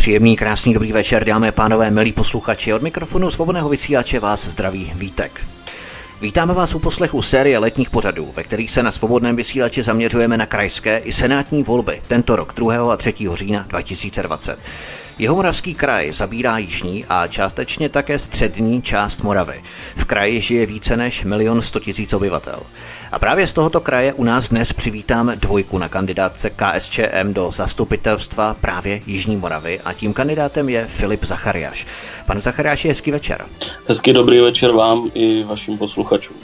Příjemný, krásný, dobrý večer, dámy a pánové, milí posluchači. Od mikrofonu svobodného vysílače vás zdraví Vítek. Vítáme vás u poslechu série letních pořadů, ve kterých se na svobodném vysílači zaměřujeme na krajské i senátní volby tento rok 2. a 3. října 2020. Jihomoravský kraj zabírá jižní a částečně také střední část Moravy. V kraji žije více než milion 100 tisíc obyvatel. A právě z tohoto kraje u nás dnes přivítáme dvojku na kandidátce KSČM do zastupitelstva právě Jižní Moravy a tím kandidátem je Filip Zachariáš. Pan Zachariáš, hezký večer. Hezký dobrý večer vám i vašim posluchačům.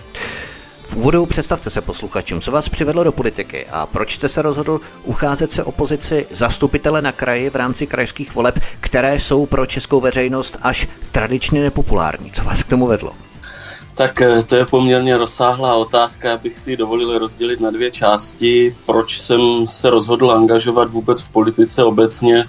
V úvodu představte se posluchačům, co vás přivedlo do politiky a proč jste se rozhodl ucházet se o pozici zastupitele na kraji v rámci krajských voleb, které jsou pro českou veřejnost až tradičně nepopulární. Co vás k tomu vedlo? Tak eh, to je poměrně rozsáhlá otázka, abych si dovolil rozdělit na dvě části. Proč jsem se rozhodl angažovat vůbec v politice obecně?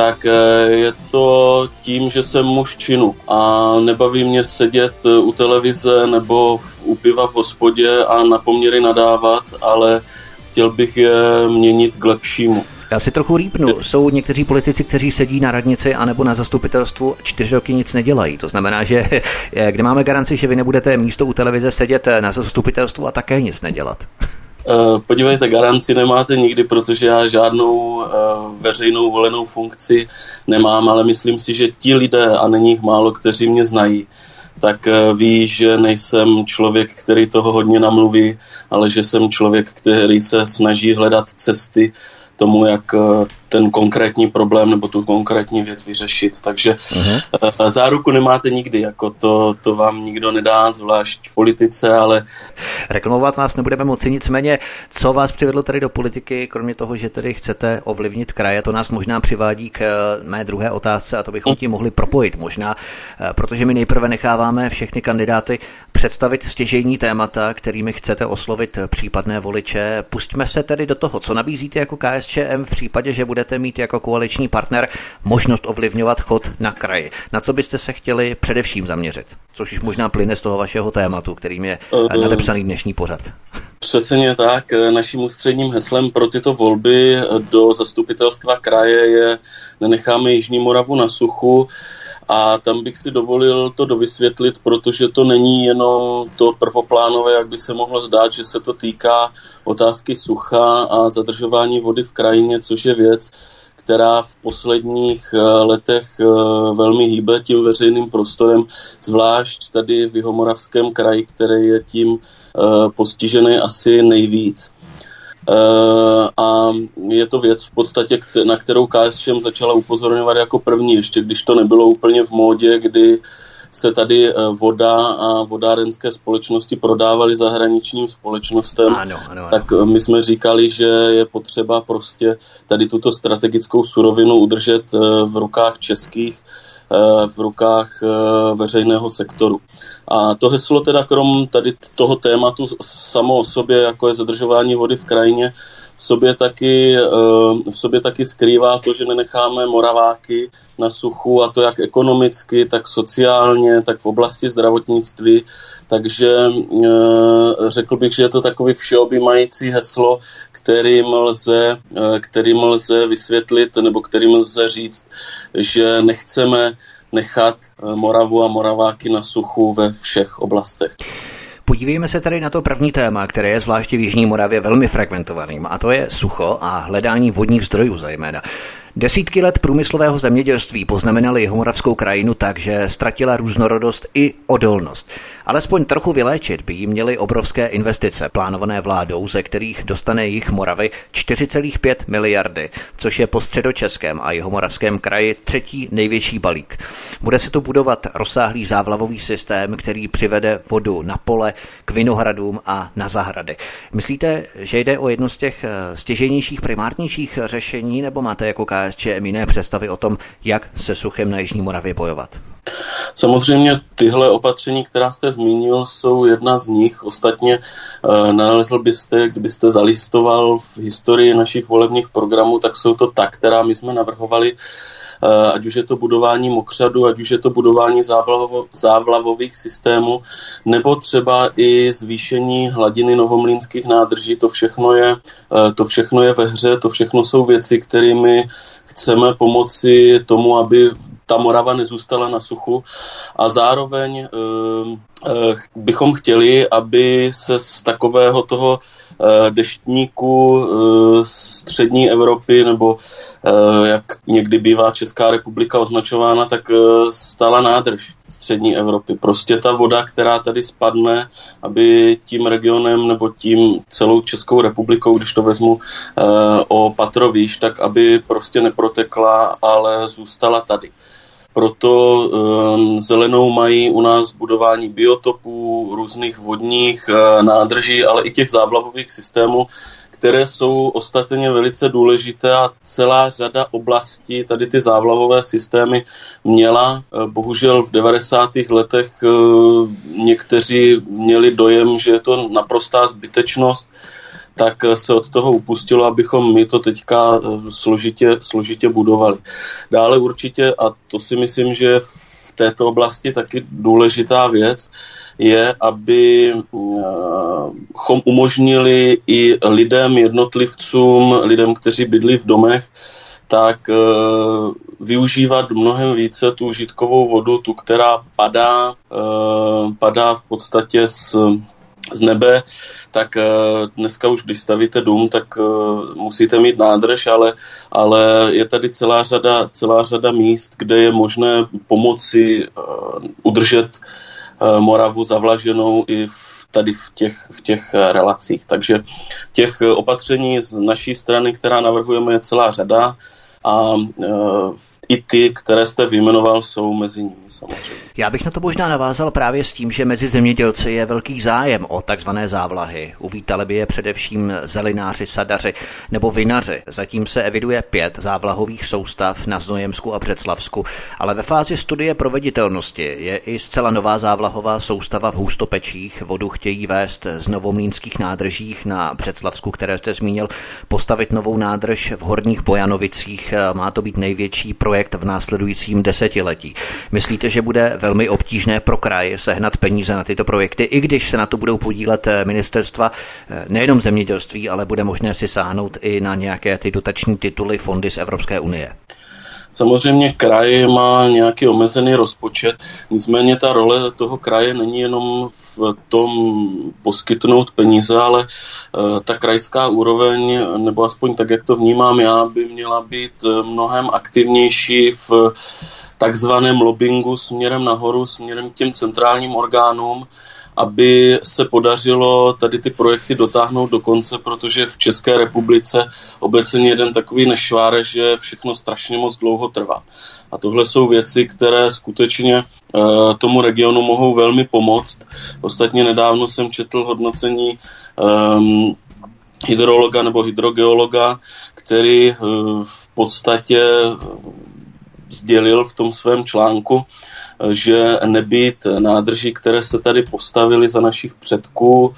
tak eh, je to tím, že jsem muž činu a nebaví mě sedět eh, u televize nebo u piva v hospodě a na poměry nadávat, ale chtěl bych je měnit k lepšímu. Já si trochu rýpnu. Jsou někteří politici, kteří sedí na radnici anebo na zastupitelstvu čtyři roky nic nedělají. To znamená, že kde máme garanci, že vy nebudete místo u televize sedět na zastupitelstvu a také nic nedělat? Eh, podívejte, garanci nemáte nikdy, protože já žádnou eh, veřejnou volenou funkci nemám, ale myslím si, že ti lidé, a není jich málo, kteří mě znají, tak eh, ví, že nejsem člověk, který toho hodně namluví, ale že jsem člověk, který se snaží hledat cesty tomu, jak ten konkrétní problém nebo tu konkrétní věc vyřešit. Takže uh-huh. záruku nemáte nikdy, jako to, to vám nikdo nedá, zvlášť v politice, ale... Reklamovat vás nebudeme moci, nicméně, co vás přivedlo tady do politiky, kromě toho, že tedy chcete ovlivnit kraje, to nás možná přivádí k eh, mé druhé otázce a to bychom tím mohli propojit možná, eh, protože my nejprve necháváme všechny kandidáty představit stěžejní témata, kterými chcete oslovit případné voliče. Pustíme se tedy do toho, co nabízíte jako KSČM v případě, že bude budete mít jako koaliční partner možnost ovlivňovat chod na kraji. Na co byste se chtěli především zaměřit? Což už možná plyne z toho vašeho tématu, kterým je uh, nadepsaný dnešní pořad. Přesně tak. Naším ústředním heslem pro tyto volby do zastupitelstva kraje je nenecháme Jižní Moravu na suchu. A tam bych si dovolil to dovysvětlit, protože to není jenom to prvoplánové, jak by se mohlo zdát, že se to týká otázky sucha a zadržování vody v krajině, což je věc, která v posledních eh, letech eh, velmi hýbe tím veřejným prostorem, zvlášť tady v Jihomoravském kraji, který je tím eh, postižený asi nejvíc. Eh, a je to věc v podstatě, na kterou KSČM začala upozorňovat jako první, ještě když to nebylo úplně v módě, kdy se tady eh, voda a vodárenské společnosti prodávaly zahraničním společnostem, ano, ano, ano. tak eh, my jsme říkali, že je potřeba prostě tady tuto strategickou surovinu udržet v rukách českých v rukách veřejného sektoru. A to heslo teda krom tady toho tématu samo o sobě, jako je zadržování vody v krajině, v sobě taky, eh, v sobě taky skrývá to, že nenecháme Moraváky na suchu a to jak ekonomicky, tak sociálně, tak v oblasti zdravotnictví. Takže eh, řekl bych, že je to takový všeobjímající heslo, kterým lze, eh, kterým lze vysvětlit nebo kterým lze říct, že nechceme nechat eh, Moravu a Moraváky na suchu ve všech oblastech. Podívejme se tedy na to první téma, které je zvláště v Jižní Moravě velmi fragmentovaným, a to je sucho a hledání vodních zdrojů zejména. Desítky let průmyslového zemědělství poznamenaly Jihomoravskou krajinu tak, že ztratila různorodost i odolnost. Alespoň trochu vyléčit by jí měly obrovské investice plánované vládou, ze kterých dostane jich Moravy 4,5 miliardy, což je po středočeském a jihomoravském kraji třetí největší balík. Bude se tu budovat rozsáhlý závlavový systém, který přivede vodu na pole, k vinohradům a na zahrady. Myslíte, že jde o jedno z těch eh, stěžejnějších, primárnějších řešení, nebo máte jako jiné představy o tom, jak se suchem na Jižní Moravě bojovat? Samozřejmě tyhle opatření, která jste zmínil, jsou jedna z nich. Ostatně e, nalezl byste, kdybyste zalistoval v historii našich volebních programů, tak jsou to ta, která my jsme navrhovali Eh, ať už je to budování mokřadu, ať už je to budování závlavo, závlavových systémů, nebo třeba i zvýšení hladiny novomlínských nádrží, to všechno je, eh, to všechno je ve hře, to všechno jsou věci, kterými chceme pomoci tomu, aby ta Morava nezůstala na suchu. A zároveň uh, bychom chtěli, aby se z takového toho deštníku uh, střední Evropy nebo jak někdy bývá Česká republika označována, tak stala nádrž střední Evropy. Prostě ta voda, která tady spadne, aby tím regionem nebo tím celou Českou republikou, když to vezmu o patro výš, tak aby prostě neprotekla, ale zůstala tady. Proto um, zelenou mají u nás budování biotopů, různých vodních uh, nádrží, ale i těch záblavových systémů, které jsou ostatně velice důležité a celá řada oblastí tady ty závlavové systémy měla. Bohužel v 90. letech někteří měli dojem, že je to naprostá zbytečnost tak se od toho upustilo, abychom my to teďka eh, složitě, složitě budovali. Dále určitě, a to si myslím, že v této oblasti taky důležitá věc, je, abychom eh, umožnili i lidem, jednotlivcům, lidem, kteří bydlí v domech, tak eh, využívat mnohem více tu užitkovou vodu, tu, která padá, padá v podstatě z, z nebe, tak eh, dneska už, když stavíte dům, tak eh, musíte mít nádrž, ale, ale je tady celá řada, celá řada míst, kde je možné pomoci eh, udržet Moravu zavlaženou i v tady v těch, v těch relacích. Takže těch opatření z naší strany, která navrhujeme, je celá řada a i ty, které jste vyjmenoval, jsou mezi nimi samozřejmě. Já bych na to možná navázal právě s tím, že mezi zemědělci je velký zájem o takzvané závlahy. Uvítali by je především zelináři, sadaři nebo vinaři. Zatím se eviduje pět závlahových soustav na Znojemsku a Břeclavsku, ale ve fázi studie proveditelnosti je i zcela nová závlahová soustava v Hustopečích. Vodu chtějí vést z novomlínských nádržích na Břeclavsku, které jste zmínil, postavit novou nádrž v Horních Bojanovicích. Má to být největší projekt projekt v následujícím desetiletí. Myslíte, že bude velmi obtížné pro kraj sehnat peníze na tyto projekty, i když se na to budou podílet eh, ministerstva eh, nejenom zemědělství, ale bude možné si sáhnout i na nějaké ty dotační tituly fondy z Evropské unie? Samozřejmě kraj má nějaký omezený rozpočet, nicméně ta role toho kraje není jenom v tom poskytnout peníze, ale eh, ta krajská úroveň, nebo aspoň tak, jak to vnímám já, by měla být eh, mnohem aktivnější v takzvaném lobbingu směrem nahoru, směrem k těm centrálním orgánům, aby se podařilo tady ty projekty dotáhnout do konce, protože v České republice obecně jeden takový nešvár, že všechno strašně moc dlouho trvá. A tohle jsou věci, které skutečně eh, tomu regionu mohou velmi pomoct. Ostatně nedávno jsem četl hodnocení um, hydrologa nebo hydrogeologa, který uh, v podstatě sdělil v tom svém článku, že nebýt nádrží, které se tady postavily za našich předků,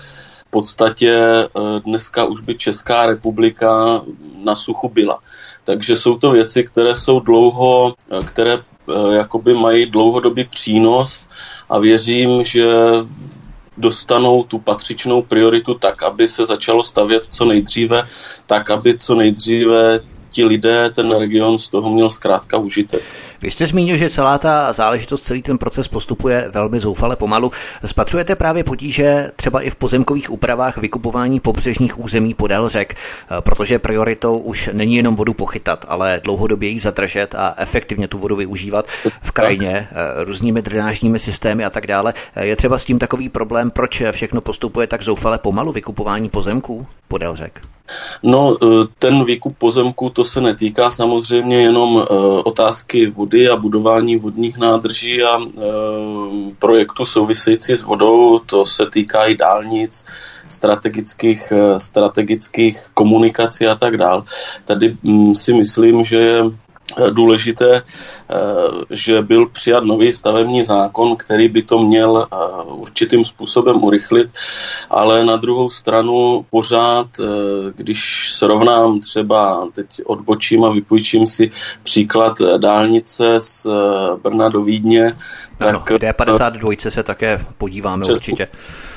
v podstatě eh, dneska už by Česká republika na suchu byla. Takže jsou to věci, které jsou dlouho, eh, které eh, jakoby mají dlouhodobý přínos a věřím, že dostanou tu patřičnou prioritu tak, aby se začalo stavět co nejdříve, tak, aby co nejdříve ti lidé, ten region z toho měl zkrátka užitek. Vy jste zmínil, že celá ta záležitost, celý ten proces postupuje velmi zoufale pomalu. Spatřujete právě potíže třeba i v pozemkových úpravách vykupování pobřežních území podél řek, protože prioritou už není jenom vodu pochytat, ale dlouhodobě ji zadržet a efektivně tu vodu využívat v krajině různými drenážními systémy a tak dále. Je třeba s tím takový problém, proč všechno postupuje tak zoufale pomalu vykupování pozemků podél řek? No, ten výkup pozemku, to se netýká samozřejmě jenom otázky vody a budování vodních nádrží a e, projektu související s vodou, to se týká i dálnic, strategických, strategických komunikací a tak dál. Tady mm, si myslím, že je důležité, eh, že byl přijat nový stavební zákon, který by to měl eh, určitým způsobem urychlit, ale na druhou stranu pořád, eh, když srovnám třeba, teď odbočím a vypůjčím si příklad dálnice z Brna do Vídně, ano, tak... D52 se také podíváme přes, určitě.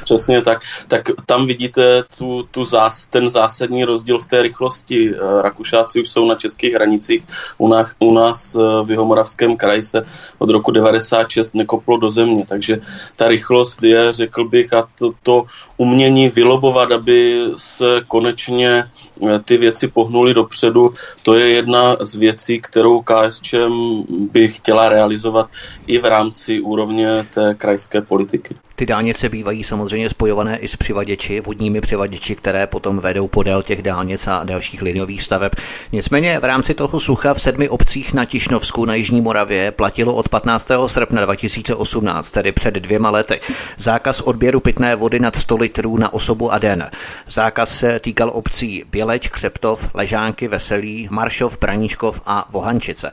Přesně tak. Tak tam vidíte tu, tu zás, ten zásadní rozdíl v té rychlosti. Eh, Rakušáci už jsou na českých hranicích. U nás, u nás eh, v Jihomoravském kraji se od roku 96 nekoplo do země, takže ta rychlost je, řekl bych, a to, to umění vylobovat, aby se konečně eh, ty věci pohnuly dopředu, to je jedna z věcí, kterou KSČM by chtěla realizovat i v rámci úrovně té krajské politiky. Ty dálnice bývají samozřejmě spojované i s přivaděči, vodními přivaděči, které potom vedou podél těch dálnic a dalších liniových staveb. Nicméně v rámci toho sucha v sedmi obcích na Tišnovsku na Jižní Moravě platilo od 15. srpna 2018, tedy před dvěma lety, zákaz odběru pitné vody nad 100 litrů na osobu a den. Zákaz se týkal obcí Běleč, Křeptov, Ležánky, Veselí, Maršov, Praníškov a Vohančice.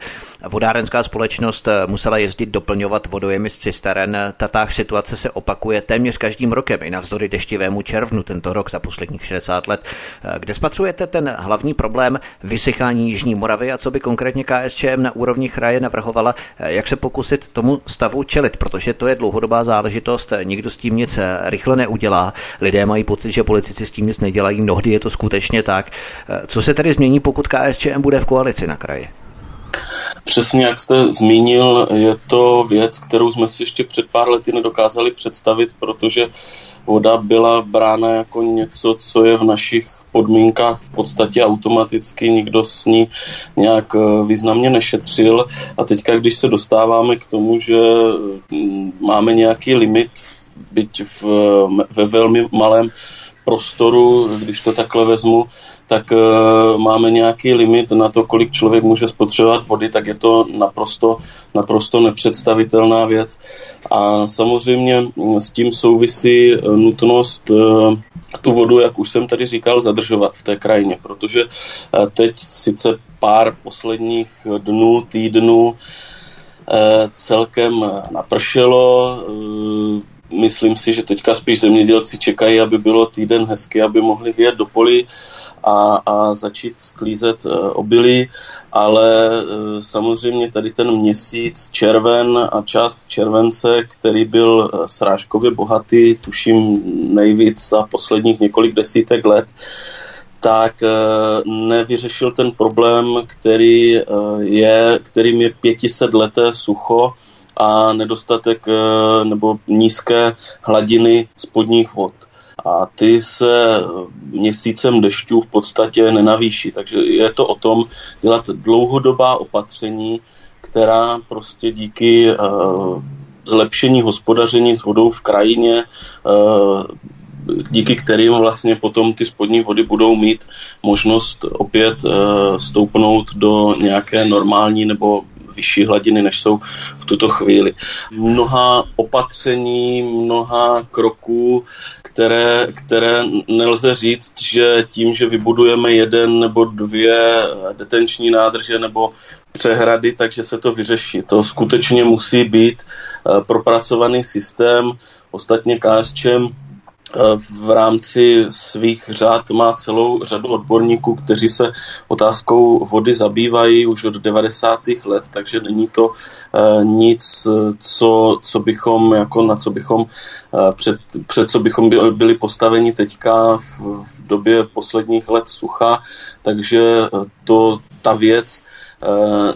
Vodárenská společnost musela jezdit doplňovat vodojemy z cisteren. Tatáž situace se opakuje téměř každým rokem i navzdory deštivému červnu tento rok za posledních 60 let. Kde spatřujete ten hlavní problém vysychání Jižní Moravy a co by konkrétně KSČM na úrovni kraje navrhovala, jak se pokusit tomu stavu čelit, protože to je dlouhodobá záležitost, nikdo s tím nic rychle neudělá. Lidé mají pocit, že politici s tím nic nedělají, mnohdy je to skutečně tak. Co se tedy změní, pokud KSČM bude v koalici na kraji? Přesně jak jste zmínil, je to věc, kterou jsme si ještě před pár lety nedokázali představit, protože voda byla brána jako něco, co je v našich podmínkách v podstatě automaticky, nikdo s ní nějak eh, významně nešetřil. A teďka, když se dostáváme k tomu, že mm, máme nějaký limit, byť v, ve velmi malém prostoru, když to takhle vezmu, tak uh, máme nějaký limit na to, kolik člověk může spotřebovat vody, tak je to naprosto, naprosto nepředstavitelná věc. A samozřejmě mm, s tím souvisí eh, nutnost uh, tu vodu, jak už jsem tady říkal, zadržovat v té krajině, protože teď sice pár posledních dnů, týdnů celkem napršelo, myslím si, že teďka spíš zemědělci čekají, aby bylo týden hezky, aby mohli vyjet do poli a, a začít sklízet uh, obilí, ale uh, samozřejmě tady ten měsíc červen a část července, který byl uh, srážkově bohatý, tuším nejvíc za posledních několik desítek let, tak nevyřešil ten problém, který je, kterým je 500 leté sucho, a nedostatek eh, nebo nízké hladiny spodních vod. A ty se měsícem dešťů v podstatě nenavýší. Takže je to o tom dělat dlouhodobá opatření, která prostě díky eh, zlepšení hospodaření s vodou v krajině eh, díky kterým vlastně potom ty spodní vody budou mít možnost opět stoupnout do nějaké normální nebo vyšší hladiny, než jsou v tuto chvíli. Mnoha opatření, mnoha kroků, které, které nelze říct, že tím, že vybudujeme jeden nebo dvě detenční nádrže nebo přehrady, takže se to vyřeší. To skutečně musí být eh, propracovaný systém. Ostatně KSČM v rámci svých řád má celou řadu odborníků, kteří se otázkou vody zabývají už od 90. let, takže není to uh, nic, co, co bychom, jako na co bychom, uh, před, před co bychom byli postaveni teďka v, v době posledních let sucha, takže to, ta věc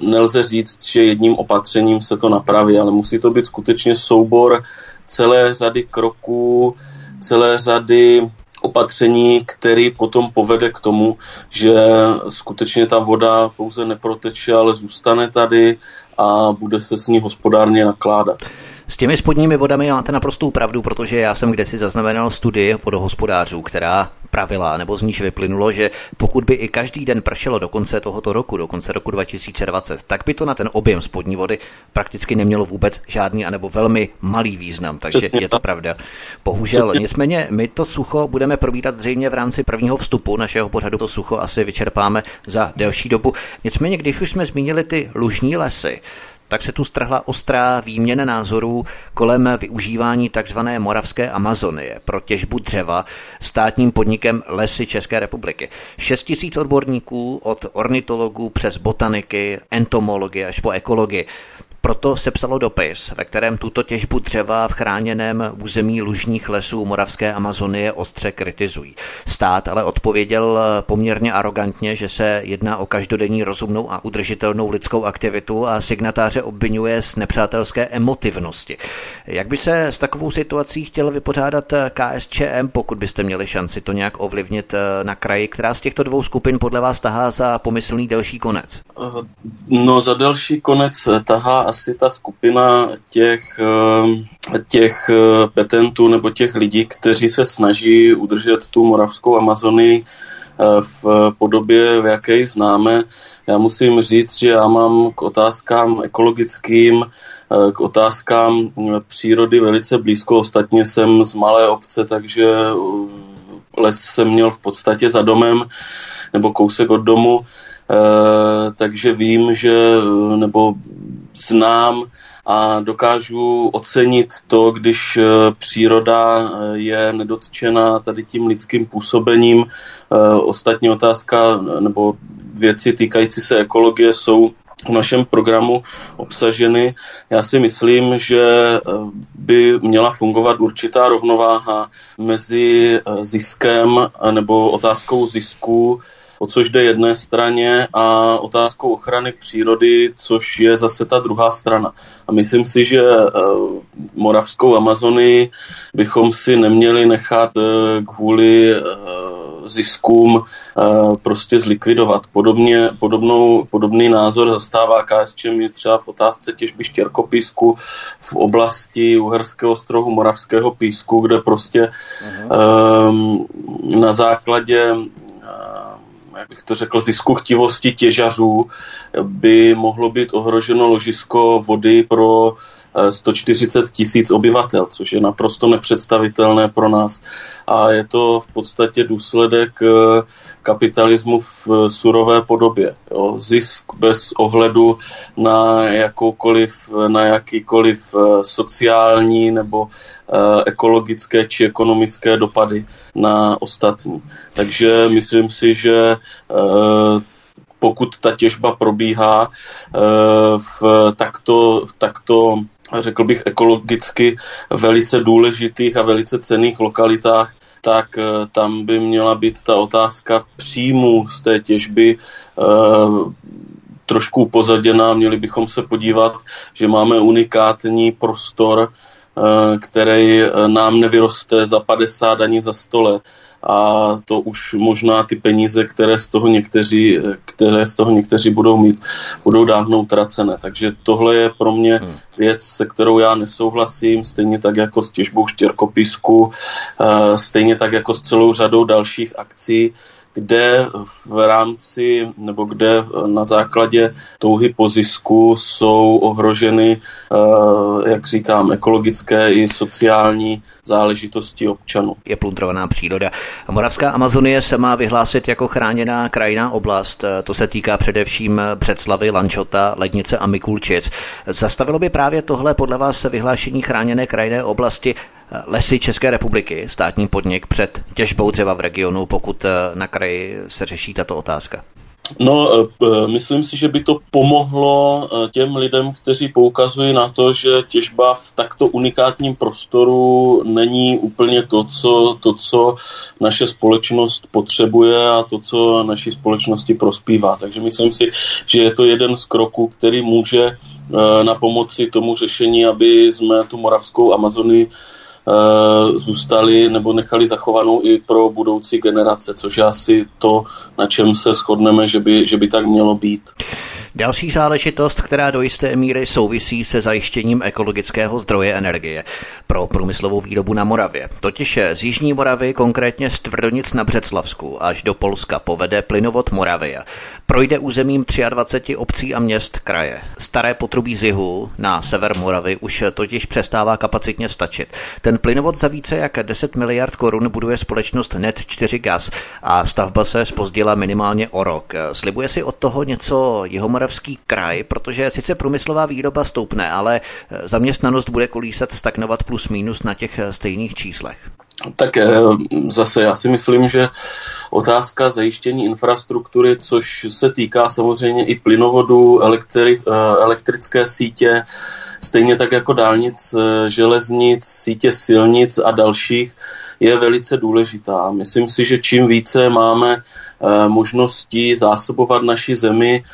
nelze říct, že jedním opatřením se to napraví, ale musí to být skutečně soubor celé řady kroků, celé řady opatření, který potom povede k tomu, že skutečně ta voda pouze neproteče, ale zůstane tady a bude se s ní hospodárně nakládat. S těmi spodními vodami máte naprostou pravdu, protože já jsem kdesi zaznamenal studii vodohospodářů, která pravila, nebo z níž vyplynulo, že pokud by i každý den pršelo do konce tohoto roku, do konce roku 2020, tak by to na ten objem spodní vody prakticky nemělo vůbec žádný anebo velmi malý význam. Takže je to pravda. Bohužel, nicméně my to sucho budeme probírat zřejmě v rámci prvního vstupu našeho pořadu. To sucho asi vyčerpáme za delší dobu. Nicméně, když už jsme zmínili ty lužní lesy, tak se tu strhla ostrá výměna názorů kolem využívání tzv. moravské Amazonie pro těžbu dřeva státním podnikem Lesy České republiky. 6 tisíc odborníků od ornitologů přes botaniky, entomology až po ekologii proto sepsalo dopis, ve kterém tuto těžbu dřeva v chráněném území lužních lesů Moravské Amazonie ostře kritizují. Stát ale odpověděl poměrně arrogantně, že se jedná o každodenní rozumnou a udržitelnou lidskou aktivitu a signatáře obvinuje z nepřátelské emotivnosti. Jak by se s takovou situací chtěl vypořádat KSČM, pokud byste měli šanci to nějak ovlivnit na kraji, která z těchto dvou skupin podle vás tahá za pomyslný delší konec? No za delší konec tahá asi ta skupina těch, ehm, těch eh, petentů nebo těch lidí, kteří se snaží udržet tu moravskou Amazonii eh, v podobě, v jaké ji známe. Já musím říct, že já mám k otázkám ekologickým, eh, k otázkám přírody velice blízko. Ostatně jsem z malé obce, takže les jsem měl v podstatě za domem nebo kousek od domu, takže vím, že nebo znám a dokážu ocenit to, když eh, příroda eh, je nedotčena tady tím lidským působením. Eh, ostatní otázka nebo věci týkající se ekologie jsou v našem programu obsaženy. Já si myslím, že by měla fungovat určitá rovnováha mezi ziskem nebo otázkou zisku o což jde jedné straně a otázkou ochrany přírody, což je zase ta druhá strana. A myslím si, že eh, moravskou Amazonii bychom si neměli nechat eh, kvůli eh, ziskům prostě zlikvidovat. Podobně, podobnou, podobný názor zastává KSČM třeba v otázce těžby štěrkopísku v oblasti Uherského ostrohu Moravského písku, kde prostě uh-huh. um, na základě jak bych to řekl, zisku chtivosti těžařů by mohlo být ohroženo ložisko vody pro 140 eh, tisíc obyvatel, což je naprosto nepředstavitelné pro nás. A je to v podstatě důsledek eh, kapitalismu v eh, surové podobě. Jo. Zisk bez ohledu na jakoukoliv, na jakýkoliv sociální nebo ekologické či ekonomické dopady na ostatní. Takže myslím si, že pokud ta těžba probíhá v takto, takto řekl bych, ekologicky velice důležitých a velice cených lokalitách, tak eh, tam by měla být ta otázka příjmů z té těžby eh, trošku upozaděná. Měli bychom se podívat, že máme unikátní prostor, eh, který nám nevyroste za 50 ani za 100 let a to už možná ty peníze, které z toho někteří, které z toho někteří budou mít, budou dávno utracené. Takže tohle je pro mě hmm. věc, se kterou já nesouhlasím, stejně tak jako s těžbou štěrkopisku, eh, stejně tak jako s celou řadou dalších akcí, kde v rámci nebo kde na základě touhy po zisku jsou ohroženy, eh, jak říkám, ekologické i sociální záležitosti občanů. Je plundrovaná příroda. Moravská Amazonie se má vyhlásit jako chráněná krajina oblast. To se týká především Břeclavy, Lančota, Lednice a Mikulčic. Zastavilo by právě tohle podle vás vyhlášení chráněné krajinné oblasti Lesy České republiky, státní podnik, před těžbou dřeva v regionu, pokud eh, na kraji se řeší tato otázka? No, eh, eh, myslím si, že by to pomohlo těm lidem, kteří poukazují na to, že těžba v takto unikátním prostoru není úplně to, co, to, co naše společnost potřebuje a to, co naší společnosti prospívá. Takže myslím si, že je to jeden z kroků, který může na pomoci tomu řešení, aby jsme tu moravskou Amazonii Eh, zůstali nebo nechali zachovanou i pro budoucí generace, což je asi to, na čem se shodneme, že by, že by tak mělo být. Další záležitost, která do jisté míry souvisí se zajištěním ekologického zdroje energie pro průmyslovou výrobu na Moravě. Totiž z Jižní Moravy, konkrétně z Tvrdonic na Břeclavsku až do Polska povede plynovod Moravia. Projde územím 23 obcí a měst kraje. Staré potrubí z jihu na sever Moravy už totiž přestává kapacitně stačit. Ten plynovod za více jak 10 miliard korun buduje společnost Net4 Gas a stavba se spozdila minimálně o rok. Slibuje si od toho něco Jihomoravský kraj, protože sice průmyslová výroba stoupne, ale zaměstnanost bude kolísat stagnovat plus minus na těch stejných číslech. Tak eh, zase já si myslím, že otázka zajištění infrastruktury, což se týká samozřejmě i plynovodu, elektri, eh, elektrické sítě, stejně tak jako dálnic, eh, železnic, sítě silnic a dalších, je velice důležitá. Myslím si, že čím více máme možností zásobovat naši zemi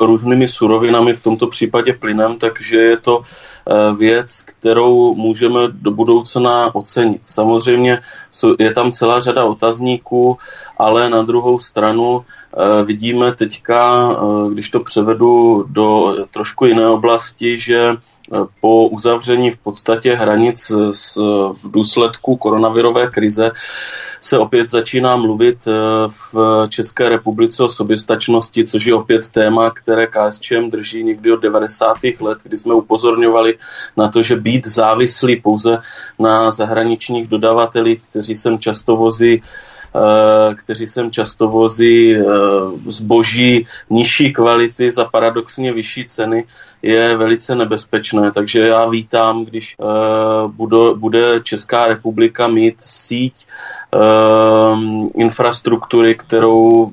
různými surovinami, v tomto případě plynem, takže je to věc, kterou můžeme do budoucna ocenit. Samozřejmě je tam celá řada otazníků, ale na druhou stranu eh, vidíme teďka, eh, když to převedu do trošku jiné oblasti, že po uzavření v podstatě hranic v důsledku koronavirové krize se opět začíná mluvit eh, v České republice o soběstačnosti, což je opět téma, které KSČM drží někdy od 90. let, kdy jsme upozorňovali na to, že být závislý pouze na zahraničních dodavatelích, kteří sem často vozí Eh, kteří sem často vozí eh, zboží nižší kvality za paradoxně vyšší ceny, je velice nebezpečné. Takže já vítám, když eh, bude Česká republika mít síť infrastruktury, kterou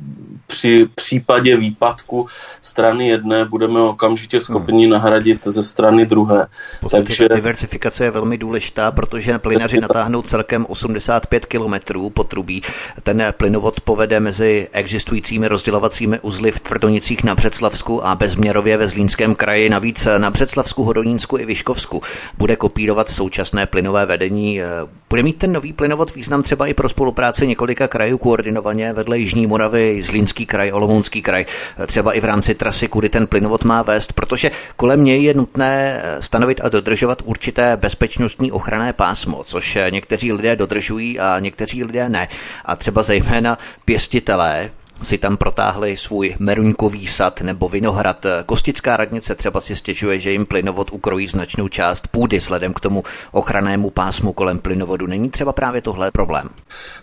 při případě výpadku strany jedné budeme okamžitě schopni hmm. nahradit ze strany druhé. Takže diversifikace je velmi důležitá, protože plynaři natáhnou celkem 85 km potrubí. Ten plynovod povede mezi existujícími rozdělovacími uzly v Tvrdonicích na Břeclavsku a bezměrově ve Zlínském kraji. Navíc na Břeclavsku, Hodonínsku i Vyškovsku bude kopírovat současné plynové vedení. Bude mít ten nový plynovod význam třeba i pro spolupráci několika krajů koordinovaně vedle Jižní Moravy, Zlínský Ústecký kraj, Olomoucký kraj, třeba i v rámci trasy, kudy ten plynovod má vést, protože kolem něj je nutné stanovit a dodržovat určité bezpečnostní ochranné pásmo, což někteří lidé dodržují a někteří lidé ne. A třeba zejména pěstitelé si tam protáhli svůj meruňkový sad nebo vinohrad. Kostická radnice třeba si stěžuje, že jim plynovod ukrojí značnou část půdy sledem k tomu ochrannému pásmu kolem plynovodu. Není třeba právě tohle problém?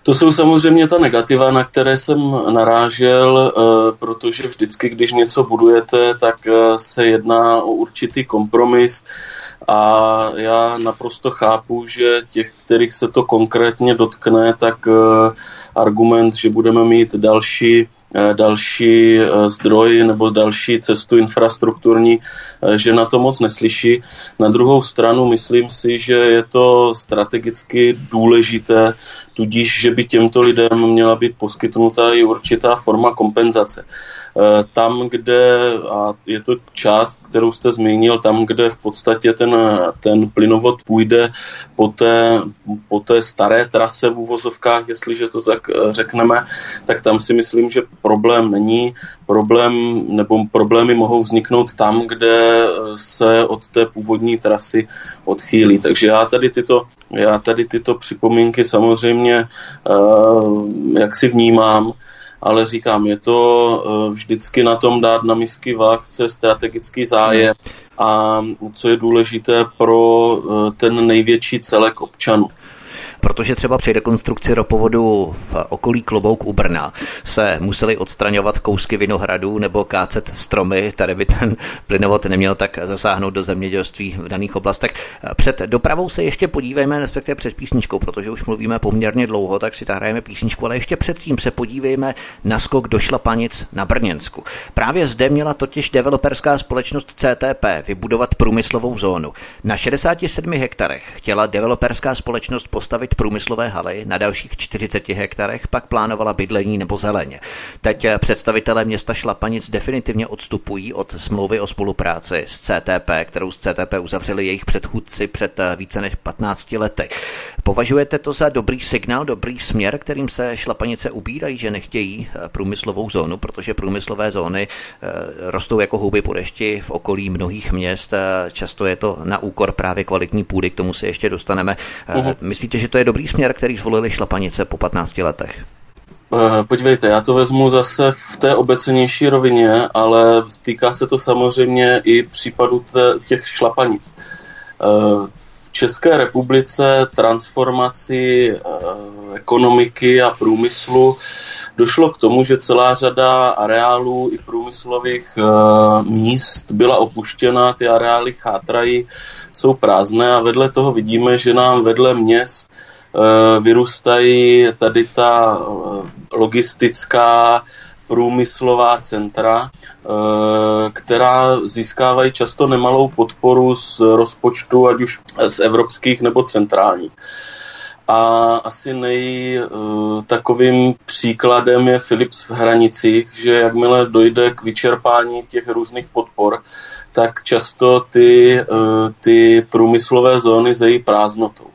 To jsou samozřejmě ta negativa, na které jsem narážel, eh, protože vždycky, když něco budujete, tak eh, se jedná o určitý kompromis a já naprosto chápu, že těch, kterých se to konkrétně dotkne, tak eh, argument, že budeme mít další eh, další eh, zdroj nebo další cestu infrastrukturní, že na to moc neslyší. Na druhou stranu myslím si, že je to strategicky důležité, tudíž, že by těmto lidem měla být poskytnuta i určitá forma kompenzace. Eh, tam, kde, a je to část, kterou jste zmínil, tam, kde v podstatě ten, ten plynovod půjde po té, po té staré trase v úvozovkách, jestliže to tak eh, řekneme, tak tam si myslím, že problém není. Problém nebo problémy mohou vzniknout tam, kde eh, se od té původní trasy odchýlí. Takže já tady tyto, já tady tyto připomínky samozřejmě jak si vnímám, ale říkám, je to eh, vždycky na tom dát na misky vah, co je strategický zájem a co je důležité pro eh, ten největší celek občanů protože třeba při rekonstrukci ropovodu v okolí Klobouk u Brna se museli odstraňovat kousky vinohradů nebo kácet stromy, tady by ten plynovod neměl tak zasáhnout do zemědělství v daných oblastech. Před dopravou se ještě podívejme, respektive před písničkou, protože už mluvíme poměrně dlouho, tak si zahrajeme písničku, ale ještě předtím se podívejme na skok do Šlapanic na Brněnsku. Právě zde měla totiž developerská společnost CTP vybudovat průmyslovou zónu. Na 67 hektarech chtěla developerská společnost postavit průmyslové haly, na dalších 40 hektarech pak plánovala bydlení nebo zeleně. Teď představitelé města Šlapanic definitivně odstupují od smlouvy o spolupráci s CTP, kterou s CTP uzavřeli jejich předchůdci před více než 15 lety. Považujete to za dobrý signál, dobrý směr, kterým se Šlapanice ubírají, že nechtějí průmyslovou zónu, protože průmyslové zóny eh, rostou jako houby po dešti v okolí mnohých měst. Často je to na úkor právě kvalitní půdy, k tomu se ještě dostaneme. Uh-huh. Myslíte, že to je dobrý směr, který zvolili Šlapanice po 15 letech? Eh, podívejte, já to vezmu zase v té obecnější rovině, ale týká se to samozřejmě i případu těch šlapanic. V České republice transformaci ekonomiky a průmyslu došlo k tomu, že celá řada areálů i průmyslových míst byla opuštěna, ty areály chátrají, jsou prázdné a vedle toho vidíme, že nám vedle měst vyrůstají tady ta uh, logistická průmyslová centra, která získávají často nemalou podporu z rozpočtu, ať už z evropských nebo centrálních. A asi nej takovým příkladem je Philips v Hranicích, že jakmile dojde k vyčerpání těch různých podpor, tak často ty, ty průmyslové zóny zejí prázdnotou.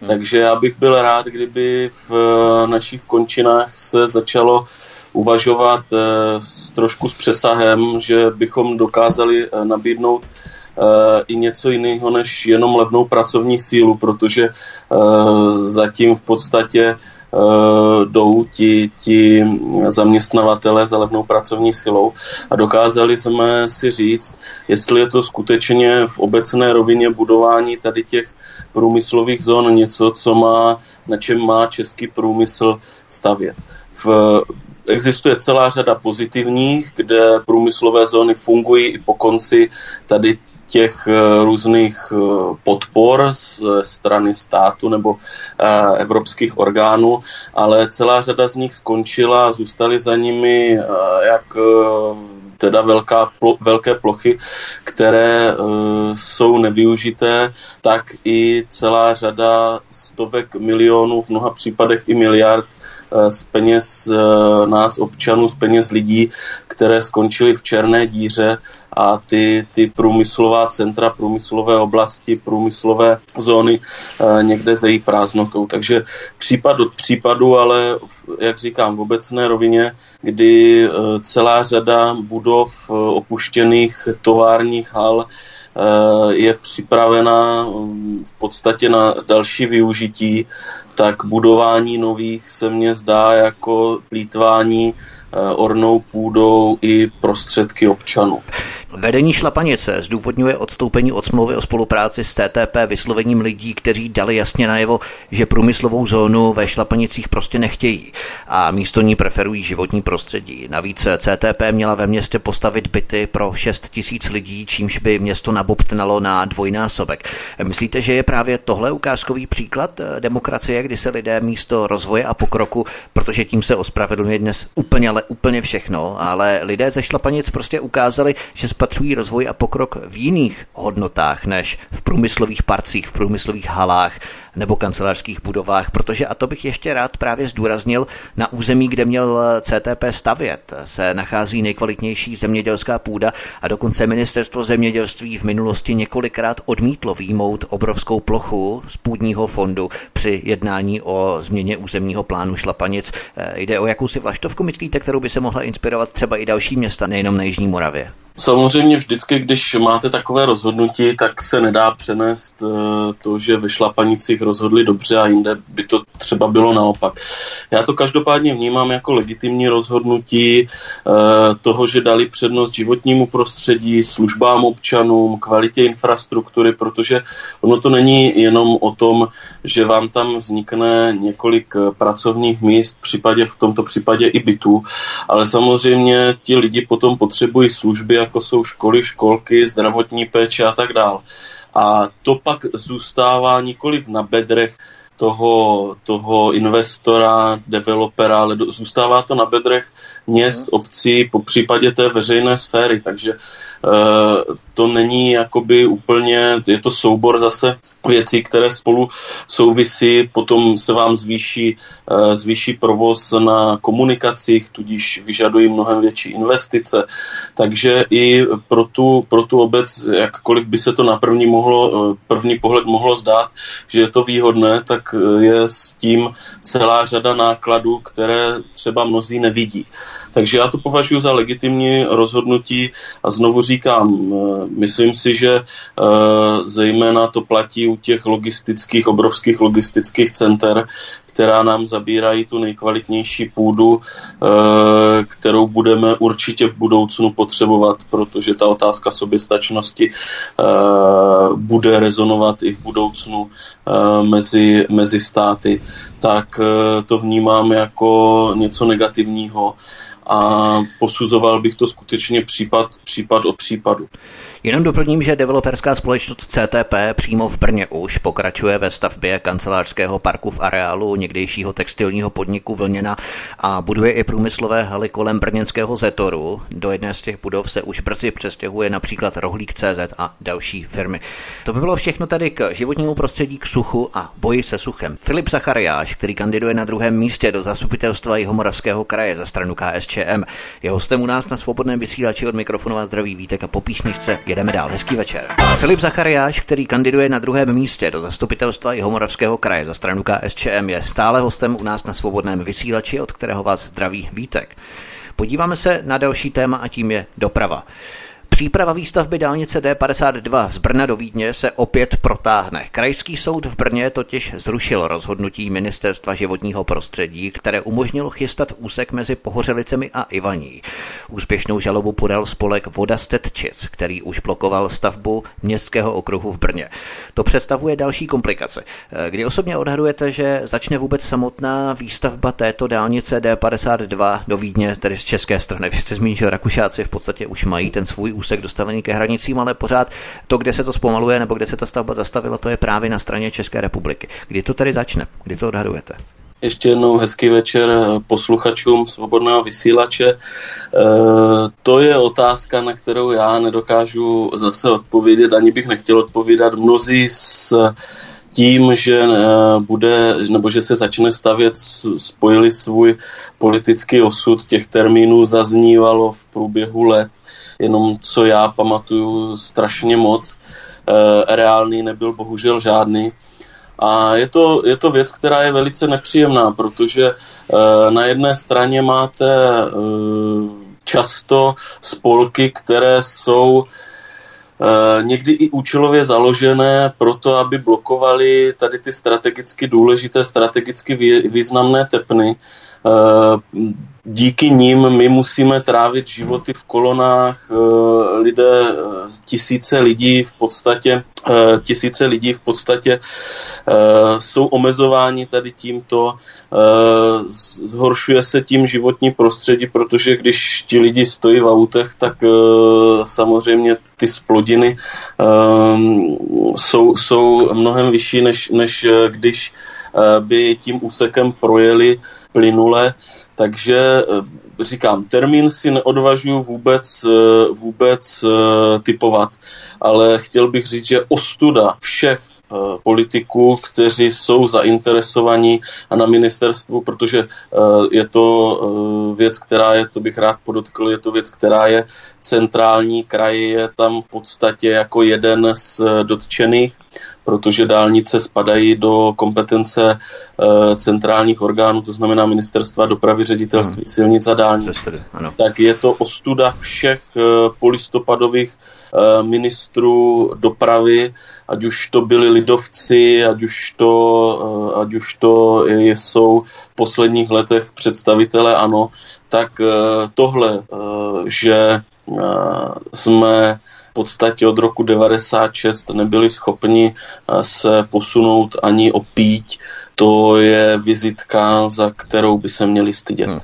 Mm. Takže já bych byl rád, kdyby v uh, našich končinách se začalo uvažovat s trošku s přesahem, že bychom dokázali nabídnout Eh, i něco jiného než jenom levnou pracovní sílu, protože eh, zatím v podstatě eh, jdou ti, ti zaměstnavatele za levnou pracovní silou a dokázali jsme si říct, jestli je to skutečně v obecné rovině budování tady těch průmyslových zón něco, co má, na čem má český průmysl stavět. V, existuje celá řada pozitivních, kde průmyslové zóny fungují i po konci tady těch eh, různých eh, podpor z strany státu nebo eh, evropských orgánů, ale celá řada z nich skončila a zůstaly za nimi jak teda velká, plo, velké plochy, které jsou nevyužité, tak i celá řada stovek milionů, v mnoha případech i miliard z peněz nás občanů, z peněz lidí, které skončily v černé díře a ty, ty průmyslová centra, průmyslové oblasti, průmyslové zóny e, někde zejí prázdnotou. Takže případ od případu, ale jak říkám, v obecné rovině, kdy celá řada budov opuštěných továrních hal je připravena v podstatě na další využití, tak budování nových se mně zdá jako plítvání ornou půdou i prostředky občanů. Vedení Šlapanice zdůvodňuje odstoupení od smlouvy o spolupráci s CTP vyslovením lidí, kteří dali jasně najevo, že průmyslovou zónu ve Šlapanicích prostě nechtějí a místo ní preferují životní prostředí. Navíc CTP měla ve městě postavit byty pro 6 tisíc lidí, čímž by město nabobtnalo na dvojnásobek. Myslíte, že je právě tohle ukázkový příklad demokracie, kdy se lidé místo rozvoje a pokroku, protože tím se ospravedlňuje dnes úplně, ale úplně všechno, ale lidé ze Šlapanic prostě ukázali, že spatřují rozvoj a pokrok v jiných hodnotách než v průmyslových parcích, v průmyslových halách nebo kancelářských budovách, protože, a to bych ještě rád právě zdůraznil, na území, kde měl CTP stavět, se nachází nejkvalitnější zemědělská půda a dokonce ministerstvo zemědělství v minulosti několikrát odmítlo výjmout obrovskou plochu z půdního fondu při jednání o změně územního plánu Šlapanic. Eh, jde o jakousi vlaštovku, myslíte, kterou by se mohla inspirovat třeba i další města, nejenom na Jižní Moravě? Samozřejmě vždycky, když máte takové rozhodnutí, tak se nedá přenést eh, to, že ve Šlapanicích rozhodli dobře a jinde by to třeba bylo naopak. Já to každopádně vnímám jako legitimní rozhodnutí eh, toho, že dali přednost životnímu prostředí, službám občanům, kvalitě infrastruktury, protože ono to není jenom o tom, že vám tam vznikne několik eh, pracovních míst, v, případě, v tomto případě i bytů, ale samozřejmě ti lidi potom potřebují služby, jako jsou školy, školky, zdravotní péče a tak dále. A to pak zůstává nikoli na bedrech toho, toho investora, developera, ale zůstává to na bedrech měst, mhm. obcí, po případě té veřejné sféry. Takže to není jakoby úplně, je to soubor zase věcí, které spolu souvisí, potom se vám zvýší, zvýší provoz na komunikacích, tudíž vyžadují mnohem větší investice, takže i pro tu, pro tu obec, jakkoliv by se to na první, mohlo, první pohled mohlo zdát, že je to výhodné, tak je s tím celá řada nákladů, které třeba mnozí nevidí. Takže já to považuji za legitimní rozhodnutí a znovu říkám, eh, myslím si, že eh, zejména to platí u těch logistických, obrovských logistických center, která nám zabírají tu nejkvalitnější půdu, eh, kterou budeme určitě v budoucnu potřebovat, protože ta otázka soběstačnosti bude rezonovat i v budoucnu mezi, mezi státy, tak to vnímám jako něco negativního a posuzoval bych to skutečně případ, případ od případu. Jenom doplním, že developerská společnost CTP přímo v Brně už pokračuje ve stavbě kancelářského parku v areálu někdejšího textilního podniku Vlněna a buduje i průmyslové haly kolem brněnského Zetoru. Do jedné z těch budov se už brzy přestěhuje například Rohlík CZ a další firmy. To by bylo všechno tady k životnímu prostředí, k suchu a boji se suchem. Filip Zachariáš, který kandiduje na druhém místě do zastupitelstva Jihomoravského kraje za stranu KSČM, je hostem u nás na svobodném vysílači od mikrofonu a zdraví vítek a po písničce jedeme dál. Hezký večer. Filip Zachariáš, který kandiduje na druhém místě do zastupitelstva Jihomoravského kraje za stranu KSČM, je stále hostem u nás na svobodném vysílači, od kterého vás zdraví Vítek. Podíváme se na další téma a tím je doprava. Příprava výstavby dálnice D52 z Brna do Vídně se opět protáhne. Krajský soud v Brně totiž zrušil rozhodnutí Ministerstva životního prostředí, které umožnilo chystat úsek mezi Pohořelicemi a Ivaní. Úspěšnou žalobu podal spolek Voda Stetčic, který už blokoval stavbu městského okruhu v Brně. To představuje další komplikace. Kdy osobně odhadujete, že začne vůbec samotná výstavba této dálnice D52 do Vídně, tedy z české strany? Vy jste zmínil, že Rakušáci v podstatě už mají ten svůj úsek dostavený ke hranicím, ale pořád to, kde se to zpomaluje nebo kde se ta stavba zastavila, to je právě na straně České republiky. Kdy to tedy začne? Kdy to odhadujete? Ještě jednou hezký večer posluchačům svobodného vysílače. E, to je otázka, na kterou já nedokážu zase odpovědět, ani bych nechtěl odpovídat. Mnozí s tím, že e, bude, nebo že se začne stavět, spojili svůj politický osud, těch termínů zaznívalo v průběhu let jenom co já pamatuju strašně moc. E, reálný nebyl bohužel žádný. A je to, je to věc, která je velice nepříjemná, protože e, na jedné straně máte e, často spolky, které jsou někdy i účelově založené proto, aby blokovali tady ty strategicky důležité, strategicky významné tepny díky nim my musíme trávit životy v kolonách, eh, lidé, eh, tisíce lidí v podstatě, eh, tisíce lidí v podstatě jsou omezováni tady tímto, zhoršuje se tím životní prostředí, protože když ti lidi stojí v autech, tak samozřejmě ty splodiny jsou, jsou mnohem vyšší, než, než když by tím úsekem projeli plynule. Takže eh, říkám, termín si neodvažuji vůbec, eh, vůbec eh, typovat, ale chtěl bych říct, že ostuda všech politiků, kteří jsou zainteresovaní a na ministerstvu, protože je to věc, která je, to bych rád podotkl, je to věc, která je centrální, kraj je tam v podstatě jako jeden z dotčených protože dálnice spadají do kompetence centrálních orgánů, to znamená ministerstva dopravy, ředitelství hmm. silnic a dálnic. Tak je to ostuda všech polistopadových ministrů dopravy, ať už to byli lidovci, ať už to, e, ať už to jsou v posledních letech představitelé ANO, tak e, tohle, že jsme podstatě od roku 96 nebyli schopni eh, se posunout ani o píť. To je vizitka, za kterou by se měli stydět. Hmm.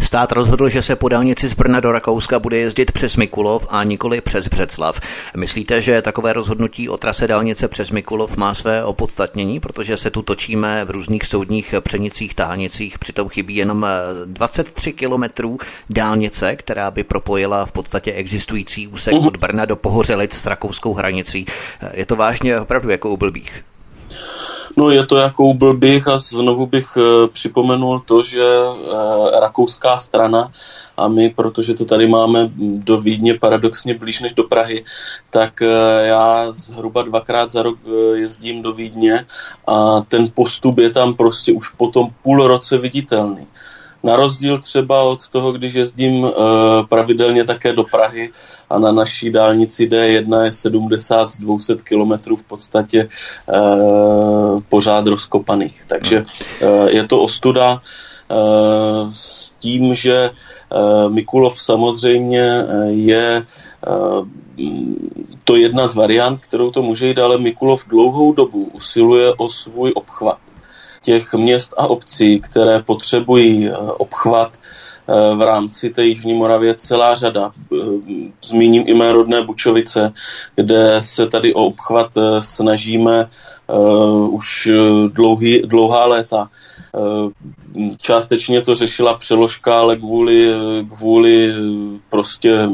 Stát rozhodl, že se po dálnici z Brna do Rakouska bude jezdit přes Mikulov a nikoli přes Břeclav. Myslíte, že takové rozhodnutí o trase dálnice přes Mikulov má své opodstatnění, protože se tu točíme v různých soudních přenicích, dálnicích, přitom chybí jenom 23 kilometrů dálnice, která by propojila v podstatě existující úsek mhm. od Brna do Pohořelic s rakouskou hranicí. Je to vážně opravdu jako u blbých. No je to jako blbých a znovu bych e, připomenul to, že e, rakouská strana a my, protože to tady máme do Vídně paradoxně blíž než do Prahy, tak e, já zhruba dvakrát za rok jezdím do Vídně a ten postup je tam prostě už po tom půl roce viditelný. Na rozdíl třeba od toho, když jezdím uh, pravidelně také do Prahy a na naší dálnici D1 je 70 z 200 kilometrů v podstatě uh, pořád rozkopaných. Takže uh, je to ostuda s tím, že Mikulov samozřejmě je to jedna z variant, kterou to může jít, ale Mikulov dlouhou dobu usiluje o svůj obchvat těch měst a obcí, které potřebují eh, obchvat eh, v rámci té Jižní Moravě celá řada. Eh, zmíním i mé rodné Bučovice, kde se tady o obchvat snažíme už dlouhý, dlouhá léta. Částečně to řešila přeložka, ale kvůli, kvůli prostě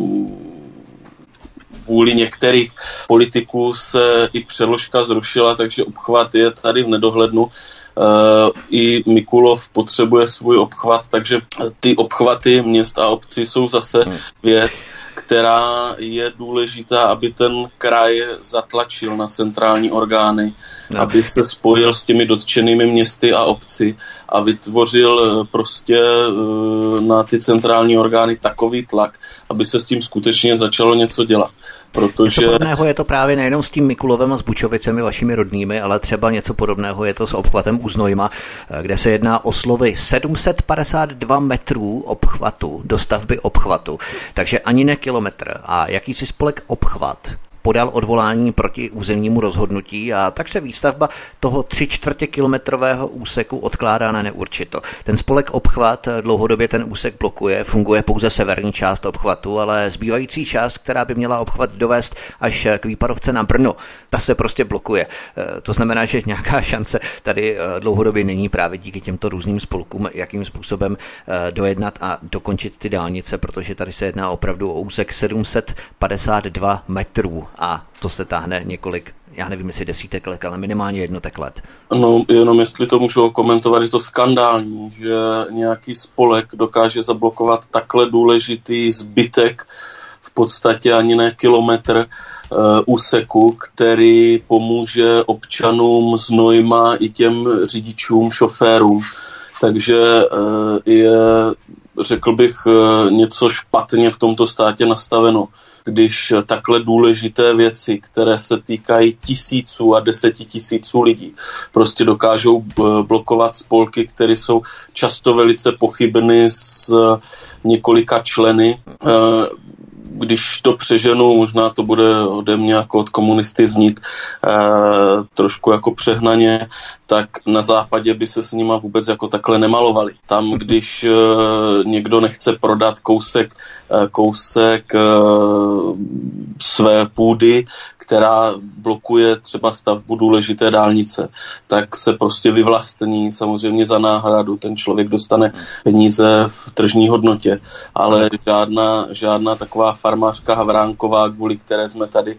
kvůli některých politiků se i přeložka zrušila, takže obchvat je tady v nedohlednu. Eh, i Mikulov potřebuje svůj obchvat, takže ty obchvaty měst a obcí jsou zase hmm. věc, která je důležitá, aby ten kraj zatlačil na centrální orgány, no. aby se spojil s těmi dotčenými městy a obci a vytvořil eh, prostě eh, na ty centrální orgány takový tlak, aby se s tím skutečně začalo něco dělat. Protože... Něco podobného je to právě nejenom s tím Mikulovem a s Bučovicemi, vašimi rodnými, ale třeba něco podobného je to s obchvatem u Znojma, eh, kde se jedná o slovy 752 metrů obchvatu, dostavby obchvatu. Takže ani ne kilometr. A jakýsi spolek obchvat podal odvolání proti územnímu rozhodnutí a tak se výstavba toho tři čtvrtě kilometrového úseku odkládá na neurčito. Ten spolek obchvat dlouhodobě ten úsek blokuje, funguje pouze severní část obchvatu, ale zbývající část, která by měla obchvat dovést až k výparovce na Brno, ta se prostě blokuje. E, to znamená, že nějaká šance tady dlouhodobě není právě díky těmto různým spolkům, jakým způsobem dojednat a dokončit ty dálnice, protože tady se jedná opravdu o úsek 752 metrů a to se táhne několik, já nevím, jestli desítek let, ale minimálně jednotek let. No, jenom jestli to můžu komentovat, je to skandální, že nějaký spolek dokáže zablokovat takhle důležitý zbytek, v podstatě ani ne kilometr uh, úseku, který pomůže občanům z Nojma i těm řidičům, šoférům. Takže uh, je, řekl bych, uh, něco špatně v tomto státě nastaveno když takhle důležité věci, které se týkají tisíců a desetitisíců lidí, prostě dokážou blokovat spolky, které jsou často velice pochybny s několika členy. Eh, když to přeženu, možná to bude ode mě jako od komunisty znít trošku jako přehnaně, tak na západě by se s nima vůbec jako takhle nemalovali. Tam, když e, někdo nechce prodat kousek, e, kousek e, své půdy, která blokuje třeba stavbu důležité dálnice, tak se prostě vyvlastní samozřejmě za náhradu. Ten člověk dostane peníze v tržní hodnotě, ale žádná, žádná taková farmářka Havránková, kvůli které jsme tady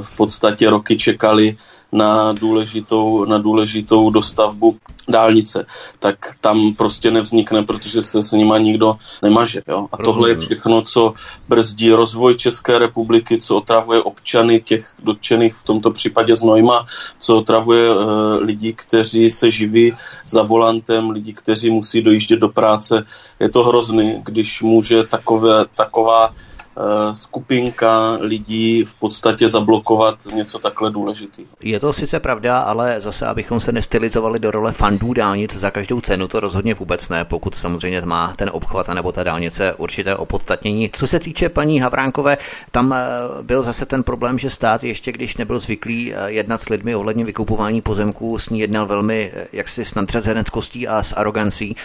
v podstatě roky čekali, na důležitou, na důležitou dostavbu dálnice, tak tam prostě nevznikne, protože se s nima nikdo nemaže. Jo? A tohle je všechno, co brzdí rozvoj České republiky, co otravuje občany těch dotčených, v tomto případě Znojma, co otravuje uh, lidi, kteří se živí za volantem, lidi, kteří musí dojíždět do práce. Je to hrozný, když může takové, taková skupinka lidí v podstatě zablokovat něco takhle důležitý. Je to sice pravda, ale zase, abychom se nestylizovali do role fandů dálnic za každou cenu, to rozhodně vůbec ne, pokud samozřejmě má ten obchvat nebo ta dálnice určité opodstatnění. Co se týče paní Havránkové, tam eh, byl zase ten problém, že stát ještě když nebyl zvyklý eh, jednat s lidmi ohledně vykupování pozemků, s ní jednal velmi jaksi s nadřazeneckostí a s arogancí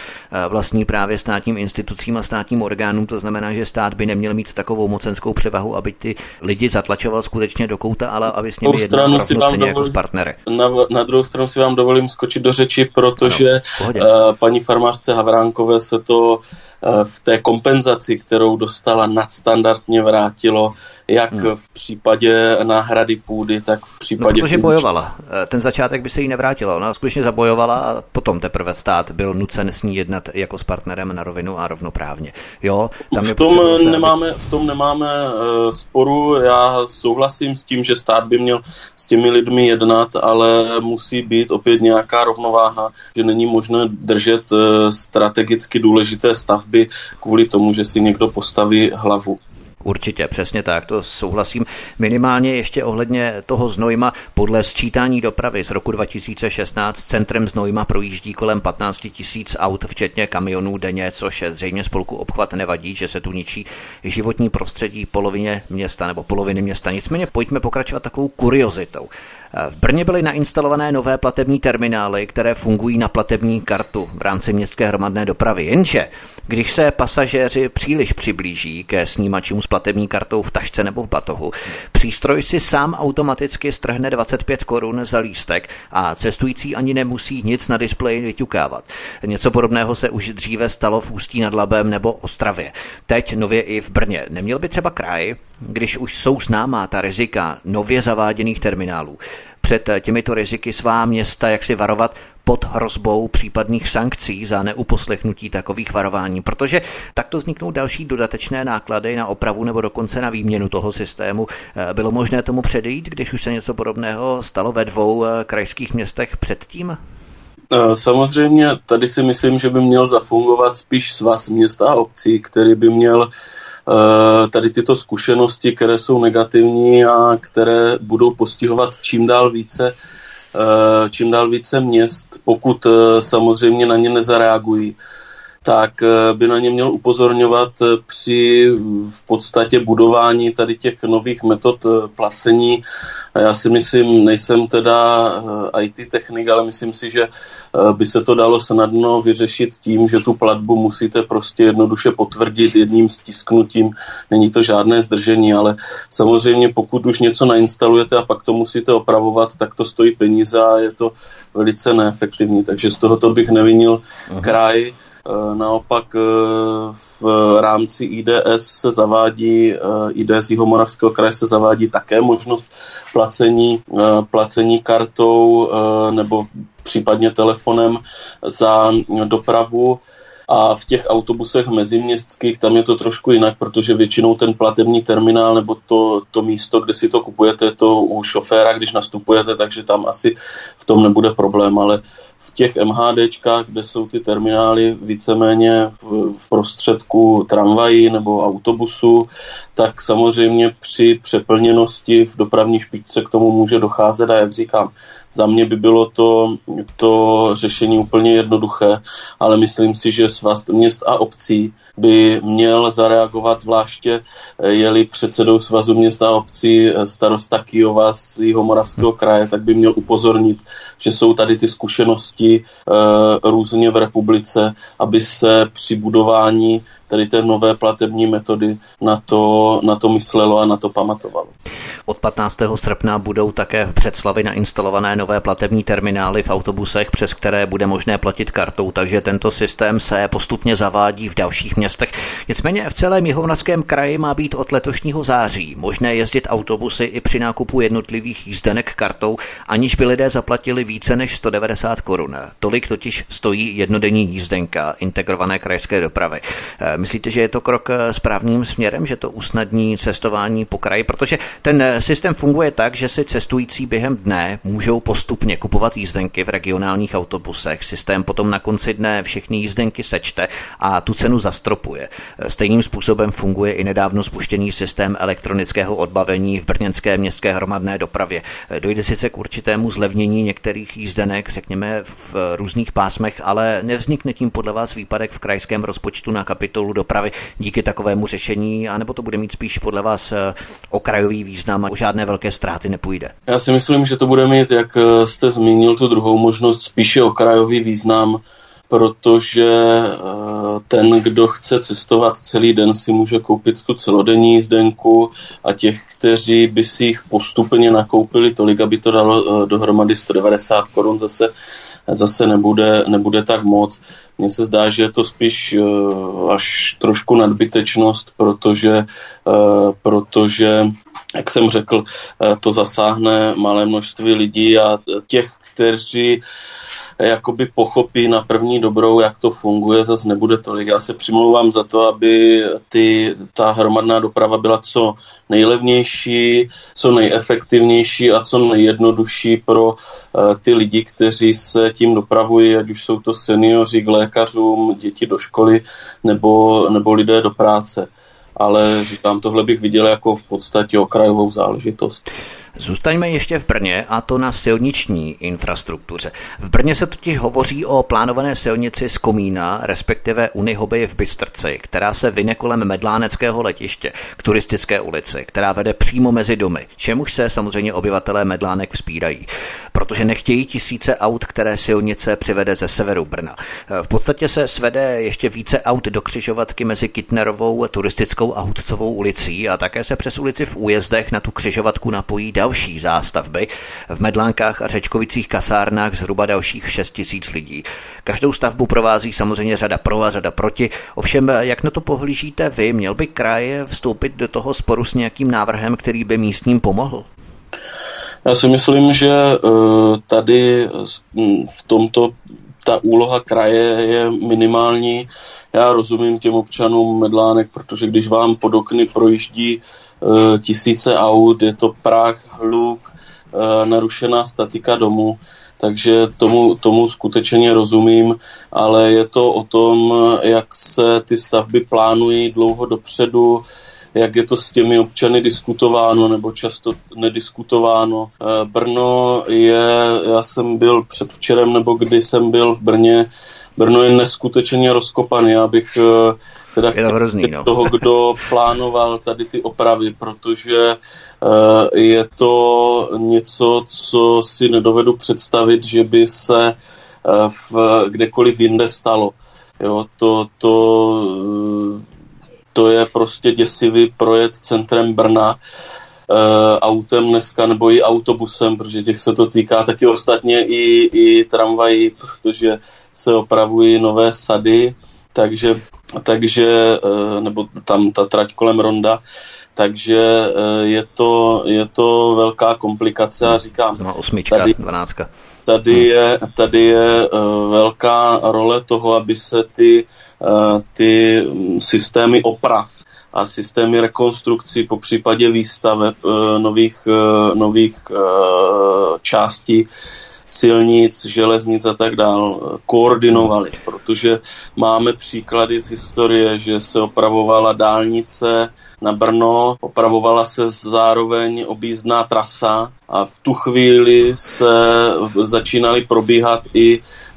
vlastní právě státním institucím a státním orgánům. To znamená, že stát by neměl mít takovou takovou mocenskou převahu, aby ty lidi zatlačoval skutečně do kouta, ale aby s nimi jednal rovnoceně jako s partnery. Na, na druhou stranu si vám dovolím skočit do řeči, protože ano, uh, paní farmářce Havránkové se to uh, v té kompenzaci, kterou dostala nadstandardně vrátilo, jak hmm. v případě náhrady půdy, tak v případě... No, protože bojovala. Eh, ten začátek by se jí nevrátilo. Ona skutečně zabojovala a potom teprve stát byl nucen s ní jednat jako s partnerem na rovinu a rovnoprávně. Jo, tam v, tom je nemáme, v tom nemáme uh, sporu. Já souhlasím s tím, že stát by měl s těmi lidmi jednat, ale musí být opět nějaká rovnováha, že není možné držet uh, strategicky důležité stavby kvůli tomu, že si někdo postaví hlavu. Určitě, přesně tak, to souhlasím. Minimálně ještě ohledně toho Znojma, podle sčítání dopravy z roku 2016 centrem Znojma projíždí kolem 15 tisíc aut, včetně kamionů denně, což je zřejmě spolku obchvat nevadí, že se tu ničí životní prostředí polovině města nebo poloviny města. Nicméně pojďme pokračovat takovou kuriozitou. V Brně byly nainstalované nové platební terminály, které fungují na platební kartu v rámci městské hromadné dopravy. Jenže, když se pasažéři příliš přiblíží ke snímačům platební kartou v tašce nebo v batohu, přístroj si sám automaticky strhne 25 korun za lístek a cestující ani nemusí nic na displeji vyťukávat. Něco podobného se už dříve stalo v Ústí nad Labem nebo Ostravě. Teď nově i v Brně. Neměl by třeba kraj, když už jsou známá ta rizika nově zaváděných terminálů, před těmito riziky svá města jak si varovat pod hrozbou případných sankcí za neuposlechnutí takových varování, protože takto vzniknou další dodatečné náklady na opravu nebo dokonce na výměnu toho systému. Eh, bylo možné tomu předejít, když už se něco podobného stalo ve dvou eh, krajských městech předtím? Eh, samozřejmě tady si myslím, že by měl zafungovat spíš svaz města a obcí, který by měl tady tyto zkušenosti, které jsou negativní a které budou postihovat čím dál více čím dál více měst, pokud eh, samozřejmě na ně nezareagují, tak eh, by na ně měl upozorňovat při v podstatě budování tady těch nových metod placení. Já si myslím, nejsem teda IT technik, ale myslím si, že by se to dalo snadno vyřešit tím, že tu platbu musíte prostě jednoduše potvrdit jedním stisknutím. Není to žádné zdržení, ale samozřejmě pokud už něco nainstalujete a pak to musíte opravovat, tak to stojí peníze a je to velice neefektivní. Takže z tohoto bych nevinil uh-huh. kraj. E, naopak e, v rámci IDS se zavádí, e, IDS Jihomoravského kraje se zavádí také možnost placení, placení kartou nebo případně telefonem za dopravu. A v těch autobusech meziměstských tam je to trošku jinak, protože většinou ten platební terminál nebo to, to místo, kde si to kupujete, to u šoféra, když nastupujete, takže tam asi v tom nebude problém, ale v těch MHDčkách, kde jsou ty terminály víceméně v, prostředku tramvají nebo autobusu, tak samozřejmě při přeplněnosti v dopravní špičce k tomu může docházet a jak říkám, za mě by bylo to, to řešení úplně jednoduché, ale myslím si, že svaz měst a obcí by měl zareagovat zvláště, jeli předsedou svazu měst a obcí starosta Kijova z Jihomoravského kraje, tak by měl upozornit, že jsou tady ty zkušenosti e, různě v republice, aby se při budování tady té nové platební metody na to, na to myslelo a na to pamatovalo. Od 15. srpna budou také v Břeclavi nainstalované nové platební terminály v autobusech, přes které bude možné platit kartou, takže tento systém se postupně zavádí v dalších městech. Nicméně v celém Jihovnackém kraji má být od letošního září možné jezdit autobusy i při nákupu jednotlivých jízdenek kartou, aniž by lidé zaplatili více než 190 korun. Tolik totiž stojí jednodenní jízdenka integrované krajské dopravy. Myslíte, že je to krok správným směrem, že to usnadní cestování po kraji? Protože ten systém funguje tak, že si cestující během dne můžou postupně kupovat jízdenky v regionálních autobusech. Systém potom na konci dne všechny jízdenky sečte a tu cenu zastropuje. Stejným způsobem funguje i nedávno spuštěný systém elektronického odbavení v brněnské městské hromadné dopravě. Dojde sice k určitému zlevnění některých jízdenek, řekněme v různých pásmech, ale nevznikne tím podle vás výpadek v krajském rozpočtu na kapitolu dopravy díky takovému řešení, anebo to bude mít spíš podle vás eh, okrajový význam a o žádné velké ztráty nepůjde? Já si myslím, že to bude mít, jak eh, jste zmínil, tu druhou možnost, spíše okrajový význam protože eh, ten, kdo chce cestovat celý den, si může koupit tu celodenní jízdenku a těch, kteří by si jich postupně nakoupili tolik, aby to dalo dohromady 190 korun, zase, zase nebude, nebude tak moc. Mně se zdá, že je to spíš eh, až trošku nadbytečnost, protože, protože jak jsem řekl, to zasáhne malé množství lidí a těch, kteří jakoby pochopí na první dobrou, jak to funguje, zase nebude tolik. Já se přimlouvám za to, aby ty, ta hromadná doprava byla co nejlevnější, co nejefektivnější a co nejjednodušší pro uh, ty lidi, kteří se tím dopravují, ať už jsou to seniori k lékařům, děti do školy nebo, nebo lidé do práce ale říkám, tohle bych viděl jako v podstatě okrajovou záležitost. Zůstaňme ještě v Brně a to na silniční infrastruktuře. V Brně se totiž hovoří o plánované silnici z Komína, respektive Unihoby v Bystrci, která se vyne kolem Medláneckého letiště k turistické ulici, která vede přímo mezi domy, čemuž se samozřejmě obyvatelé Medlánek vzpírají, protože nechtějí tisíce aut, které silnice přivede ze severu Brna. V podstatě se svede ještě více aut do křižovatky mezi Kitnerovou turistickou a Hudcovou ulicí a také se přes ulici v újezdech na tu křižovatku napojí další zástavby. V Medlánkách a Řečkovicích kasárnách zhruba dalších 6 tisíc lidí. Každou stavbu provází samozřejmě řada pro a řada proti. Ovšem, jak na to pohlížíte vy? Měl by kraj vstoupit do toho sporu s nějakým návrhem, který by místním pomohl? Já si myslím, že eh, tady v tomto ta úloha kraje je minimální. Já rozumím těm občanům Medlánek, protože když vám pod okny projíždí tisíce aut, je to prach, hluk, eh, narušená statika domu, takže tomu, tomu skutečně rozumím, ale je to o tom, jak se ty stavby plánují dlouho dopředu, jak je to s těmi občany diskutováno nebo často nediskutováno. Eh, Brno je, já jsem byl předvčerem nebo kdy jsem byl v Brně, Brno je neskutečně rozkopaný. Já bych teda je to hrozný, no. toho, kdo plánoval tady ty opravy, protože uh, je to něco, co si nedovedu představit, že by se uh, v, kdekoliv jinde stalo. Jo, to, to, to je prostě děsivý projekt centrem Brna uh, autem dneska nebo i autobusem, protože těch se to týká taky ostatně i, i tramvají, protože se opravují nové sady, takže takže, eh, nebo tam ta trať kolem Ronda, takže eh, je to, je to velká komplikace a říkám... Má osmička, tady, dvanáctka. Tady hmm. je, tady je eh, velká role toho, aby se ty, ty systémy oprav a systémy rekonstrukcí, po případě výstaveb nových, nových částí silnic, železnic a tak dál koordinovali, protože máme příklady z historie, že se opravovala dálnice na Brno, opravovala se zároveň objízdná trasa a v tu chvíli se začínaly probíhat i Eh,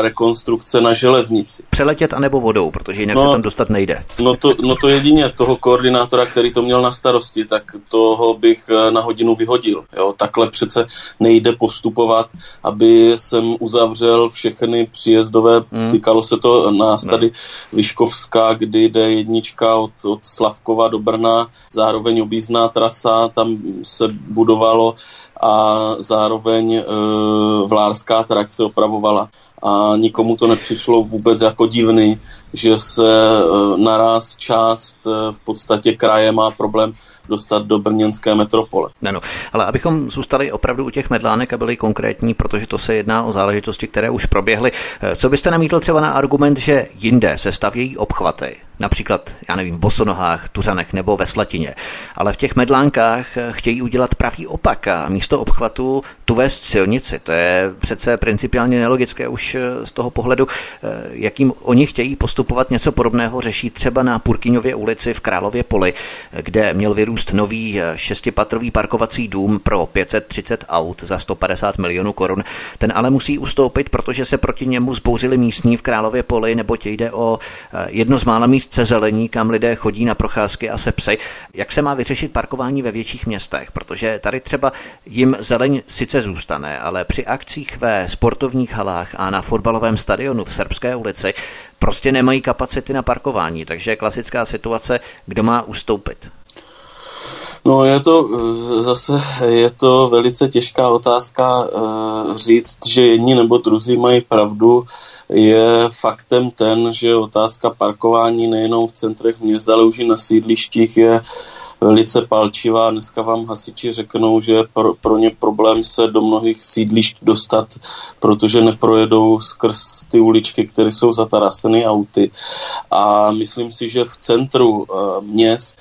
rekonstrukce na železnici. Přeletět anebo vodou, protože jinak no, se tam dostat nejde. No to, no to jedině toho koordinátora, který to měl na starosti, tak toho bych eh, na hodinu vyhodil. Jo, takhle přece nejde postupovat, aby jsem uzavřel všechny příjezdové, hmm. týkalo se to nás ne. tady Vyškovská, kdy jde jednička od, od Slavkova do Brna, zároveň objízdná trasa, tam se budovalo a zároveň e, vlárská trať se opravovala. A nikomu to nepřišlo vůbec jako divný, že se eh, naraz část eh, v podstatě kraje má problém dostat do brněnské metropole. Ano, ale abychom zůstali opravdu u těch medlánek a byli konkrétní, protože to se jedná o záležitosti, které už proběhly. Eh, co byste namítl třeba na argument, že jinde se stavějí obchvaty, například, já nevím, v Bosonohách, Tuřanech nebo ve Slatině, ale v těch medlánkách chtějí udělat pravý opak a místo obchvatu tu vést silnici. To je přece principiálně nelogické už z toho pohledu, jakým oni chtějí postupovat něco podobného, řeší třeba na Purkyňově ulici v Králově poli, kde měl vyrůst nový eh, šestipatrový parkovací dům pro 530 aut za 150 milionů korun. Ten ale musí ustoupit, protože se proti němu zbouřili místní v Králově poli, nebo jde o eh, jedno z mála míst zelení, kam lidé chodí na procházky a se psy. Jak se má vyřešit parkování ve větších městech? Protože tady třeba jim zeleň sice zůstane, ale při akcích ve sportovních halách a na fotbalovém stadionu v Srbské ulici prostě nemají kapacity na parkování, takže klasická situace, kdo má ustoupit. No je to eh, zase, je to velice těžká otázka uh, říct, že jedni nebo druzí mají pravdu. Je faktem ten, že otázka parkování nejenom v centrech měst, ale už i na sídlištích je velice palčivá. Dneska vám hasiči řeknou, že je pro, pro ně problém se do mnohých sídlišť dostat, protože neprojedou skrz ty uličky, které jsou zataraseny auty. A myslím si, že v centru uh, měst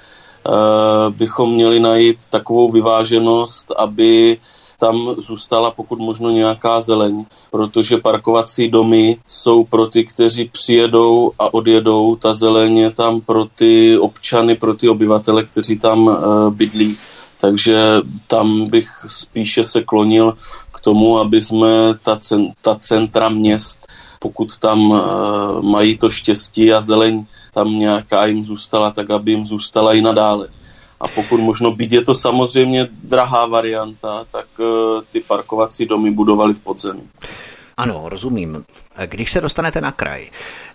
Eh, bychom měli najít takovou vyváženost, aby tam zůstala pokud možno nějaká zeleň, protože parkovací domy jsou pro ty, kteří přijedou a odjedou. Ta zeleň je tam pro ty občany, pro ty obyvatele, kteří tam uh, bydlí. Takže tam bych spíše se klonil k tomu, aby jsme ta, cen, ta centra měst, pokud tam uh, mají to štěstí a zeleň tam nějaká jim zůstala, tak aby jim zůstala i nadále. A pokud možno, byť je to samozřejmě drahá varianta, tak uh, ty parkovací domy budovali v podzemí. Ano, rozumím. Když se dostanete na kraj,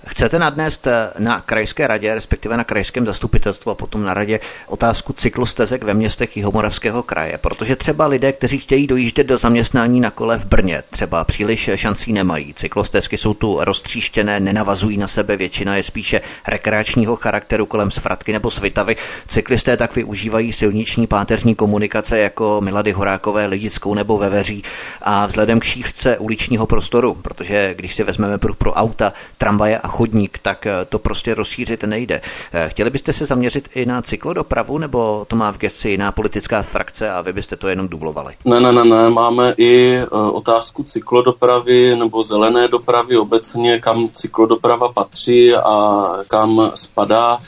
chcete nadnést na krajské radě, respektive na krajském zastupitelstvu a potom na radě otázku cyklostezek ve městech Jihomoravského kraje, protože třeba lidé, kteří chtějí dojíždět do zaměstnání na kole v Brně, třeba příliš šancí nemají. Cyklostezky jsou tu roztříštěné, nenavazují na sebe, většina je spíše rekreačního charakteru kolem Svratky nebo Svitavy. Cyklisté tak využívají silniční páteřní komunikace jako Milady Horákové, Lidickou nebo Veveří a vzhledem k šířce uličního prostoru, protože když si vezmeme pruh pro auta, tramvaje a chodník, tak eh, to prostě rozšířit nejde. Eh, chtěli byste se zaměřit i na cyklodopravu, nebo to má v gesci jiná politická frakce a vy byste to jenom dublovali? Ne, ne, ne, ne. máme i eh, otázku cyklodopravy nebo zelené dopravy obecně, kam cyklodoprava patří a kam spadá.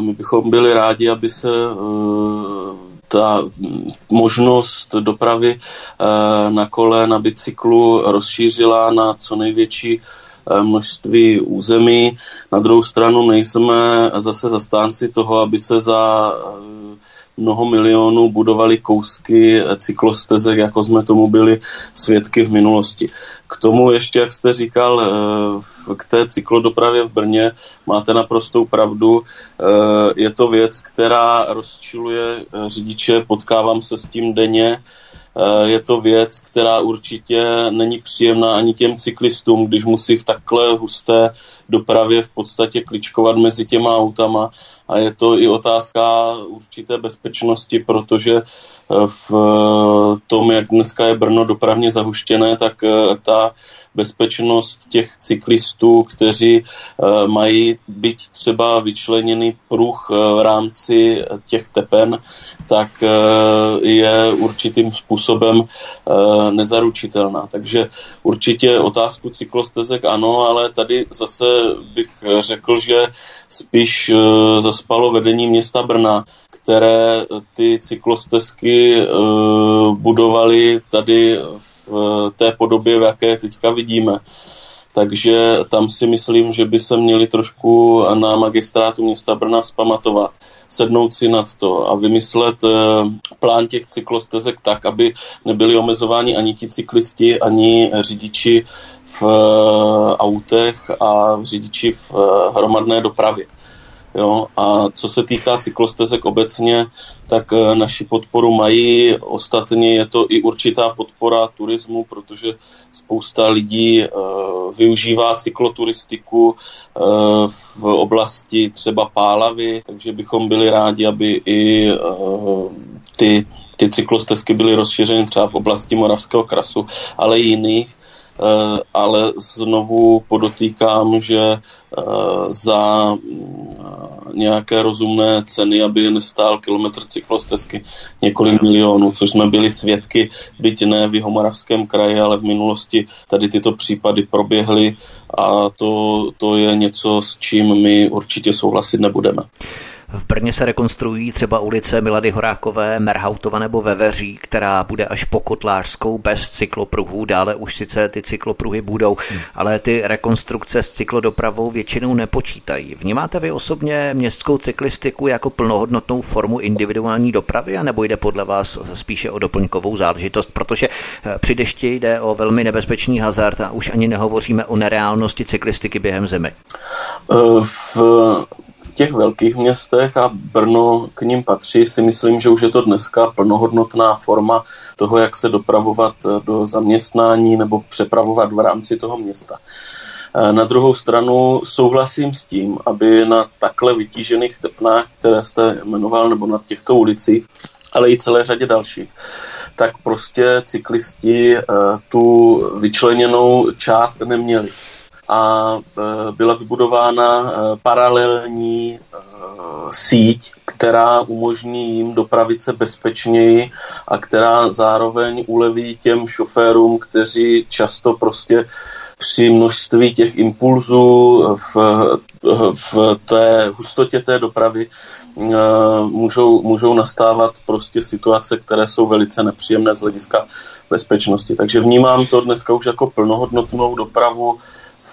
My bychom byli rádi, aby se ta možnost dopravy na kole, na bicyklu rozšířila na co největší Eh, množství území. Na druhou stranu nejsme zase zastánci toho, aby se za eh, mnoho milionů budovali kousky cyklostezek, jako jsme tomu byli svědky v minulosti. K tomu ještě, jak jste říkal, eh, k té cyklodopravě v Brně máte naprostou pravdu. Je to věc, která rozčiluje řidiče, potkávám se s tím denně. Eh, je to věc, která určitě není příjemná ani těm cyklistům, když musí v takhle husté dopravě v podstatě kličkovat mezi těma autama a je to i otázka určité bezpečnosti, protože eh, v tom, jak dneska je Brno dopravně zahuštěné, tak eh, ta bezpečnost těch cyklistů, kteří mají být třeba vyčleněný pruh v rámci těch tepen, tak je určitým způsobem nezaručitelná. Takže určitě otázku cyklostezek ano, ale tady zase bych řekl, že spíš e, zaspalo vedení města Brna, které ty cyklostezky e, budovali tady v té podobě, v jaké teďka vidíme. Takže tam si myslím, že by se měli trošku na magistrátu města Brna zpamatovat, sednout si nad to a vymyslet eh, plán těch cyklostezek tak, aby nebyli omezováni ani ti cyklisti, ani řidiči v eh, autech a řidiči v eh, hromadné dopravě. Jo? A co se týká cyklostezek obecně, tak eh, naši podporu mají. Ostatně je to i určitá podpora turismu, protože spousta lidí využívá cykloturistiku v oblasti třeba Pálavy, takže bychom byli rádi, aby i ty ty cyklostezky byly rozšířeny třeba v oblasti Moravského krasu, ale i jiných. Eh, ale znovu podotýkám, že eh, za mm, nějaké rozumné ceny, aby nestál kilometr cyklostezky několik milionů, což jsme byli svědky, byť ne v Jihomoravském kraji, ale v minulosti tady tyto případy proběhly a to, to je něco, s čím my určitě souhlasit nebudeme. V Brně se rekonstruují třeba ulice Milady Horákové, Merhautova nebo Veveří, která bude až po Kotlářskou bez cyklopruhů. Dále už sice ty cyklopruhy budou, ale ty rekonstrukce s cyklodopravou většinou nepočítají. Vnímáte vy osobně městskou cyklistiku jako plnohodnotnou formu individuální dopravy, anebo jde podle vás spíše o doplňkovou záležitost, protože eh, při dešti jde o velmi nebezpečný hazard a už ani nehovoříme o nereálnosti cyklistiky během zimy? Eh, v těch velkých městech a Brno k ním patří, si myslím, že už je to dneska plnohodnotná forma toho, jak se dopravovat do zaměstnání nebo přepravovat v rámci toho města. E, na druhou stranu souhlasím s tím, aby na takhle vytížených tepnách, které jste jmenoval, nebo na těchto ulicích, ale i celé řadě dalších, tak prostě cyklisti e, tu vyčleněnou část neměli a e, byla vybudována e, paralelní e, síť, která umožní jim dopravit se bezpečněji a která zároveň uleví těm šoférům, kteří často prostě při množství těch impulzů v, v té hustotě té dopravy můžou, můžou nastávat prostě situace, které jsou velice nepříjemné z hlediska bezpečnosti. Takže vnímám to dneska už jako plnohodnotnou dopravu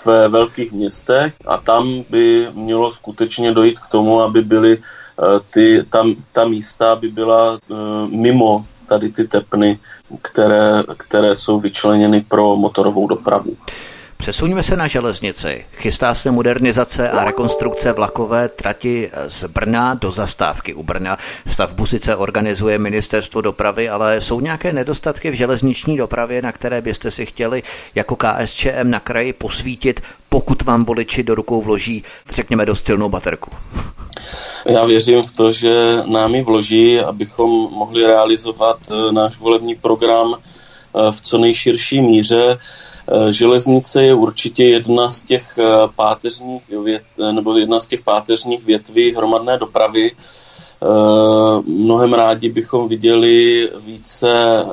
v velkých městech a tam by mělo skutečně dojít k tomu, aby byly eh, ty, tam, ta místa by byla eh, mimo tady ty tepny, které, které jsou vyčleněny pro motorovou dopravu. Přesuňme se na železnici. Chystá se modernizace a rekonstrukce vlakové trati z Brna do zastávky u Brna. Stavbu sice organizuje ministerstvo dopravy, ale jsou nějaké nedostatky v železniční dopravě, na které byste si chtěli jako KSČM na kraji posvítit, pokud vám voliči do rukou vloží, řekněme, dost silnou baterku. Já věřím v to, že nám ji vloží, abychom mohli realizovat eh, náš volební program eh, v co nejširší míře. Eh, železnice je určitě jedna z těch eh, páteřních vět, nebo jedna z těch páteřních větví hromadné dopravy. Eh, mnohem rádi bychom viděli více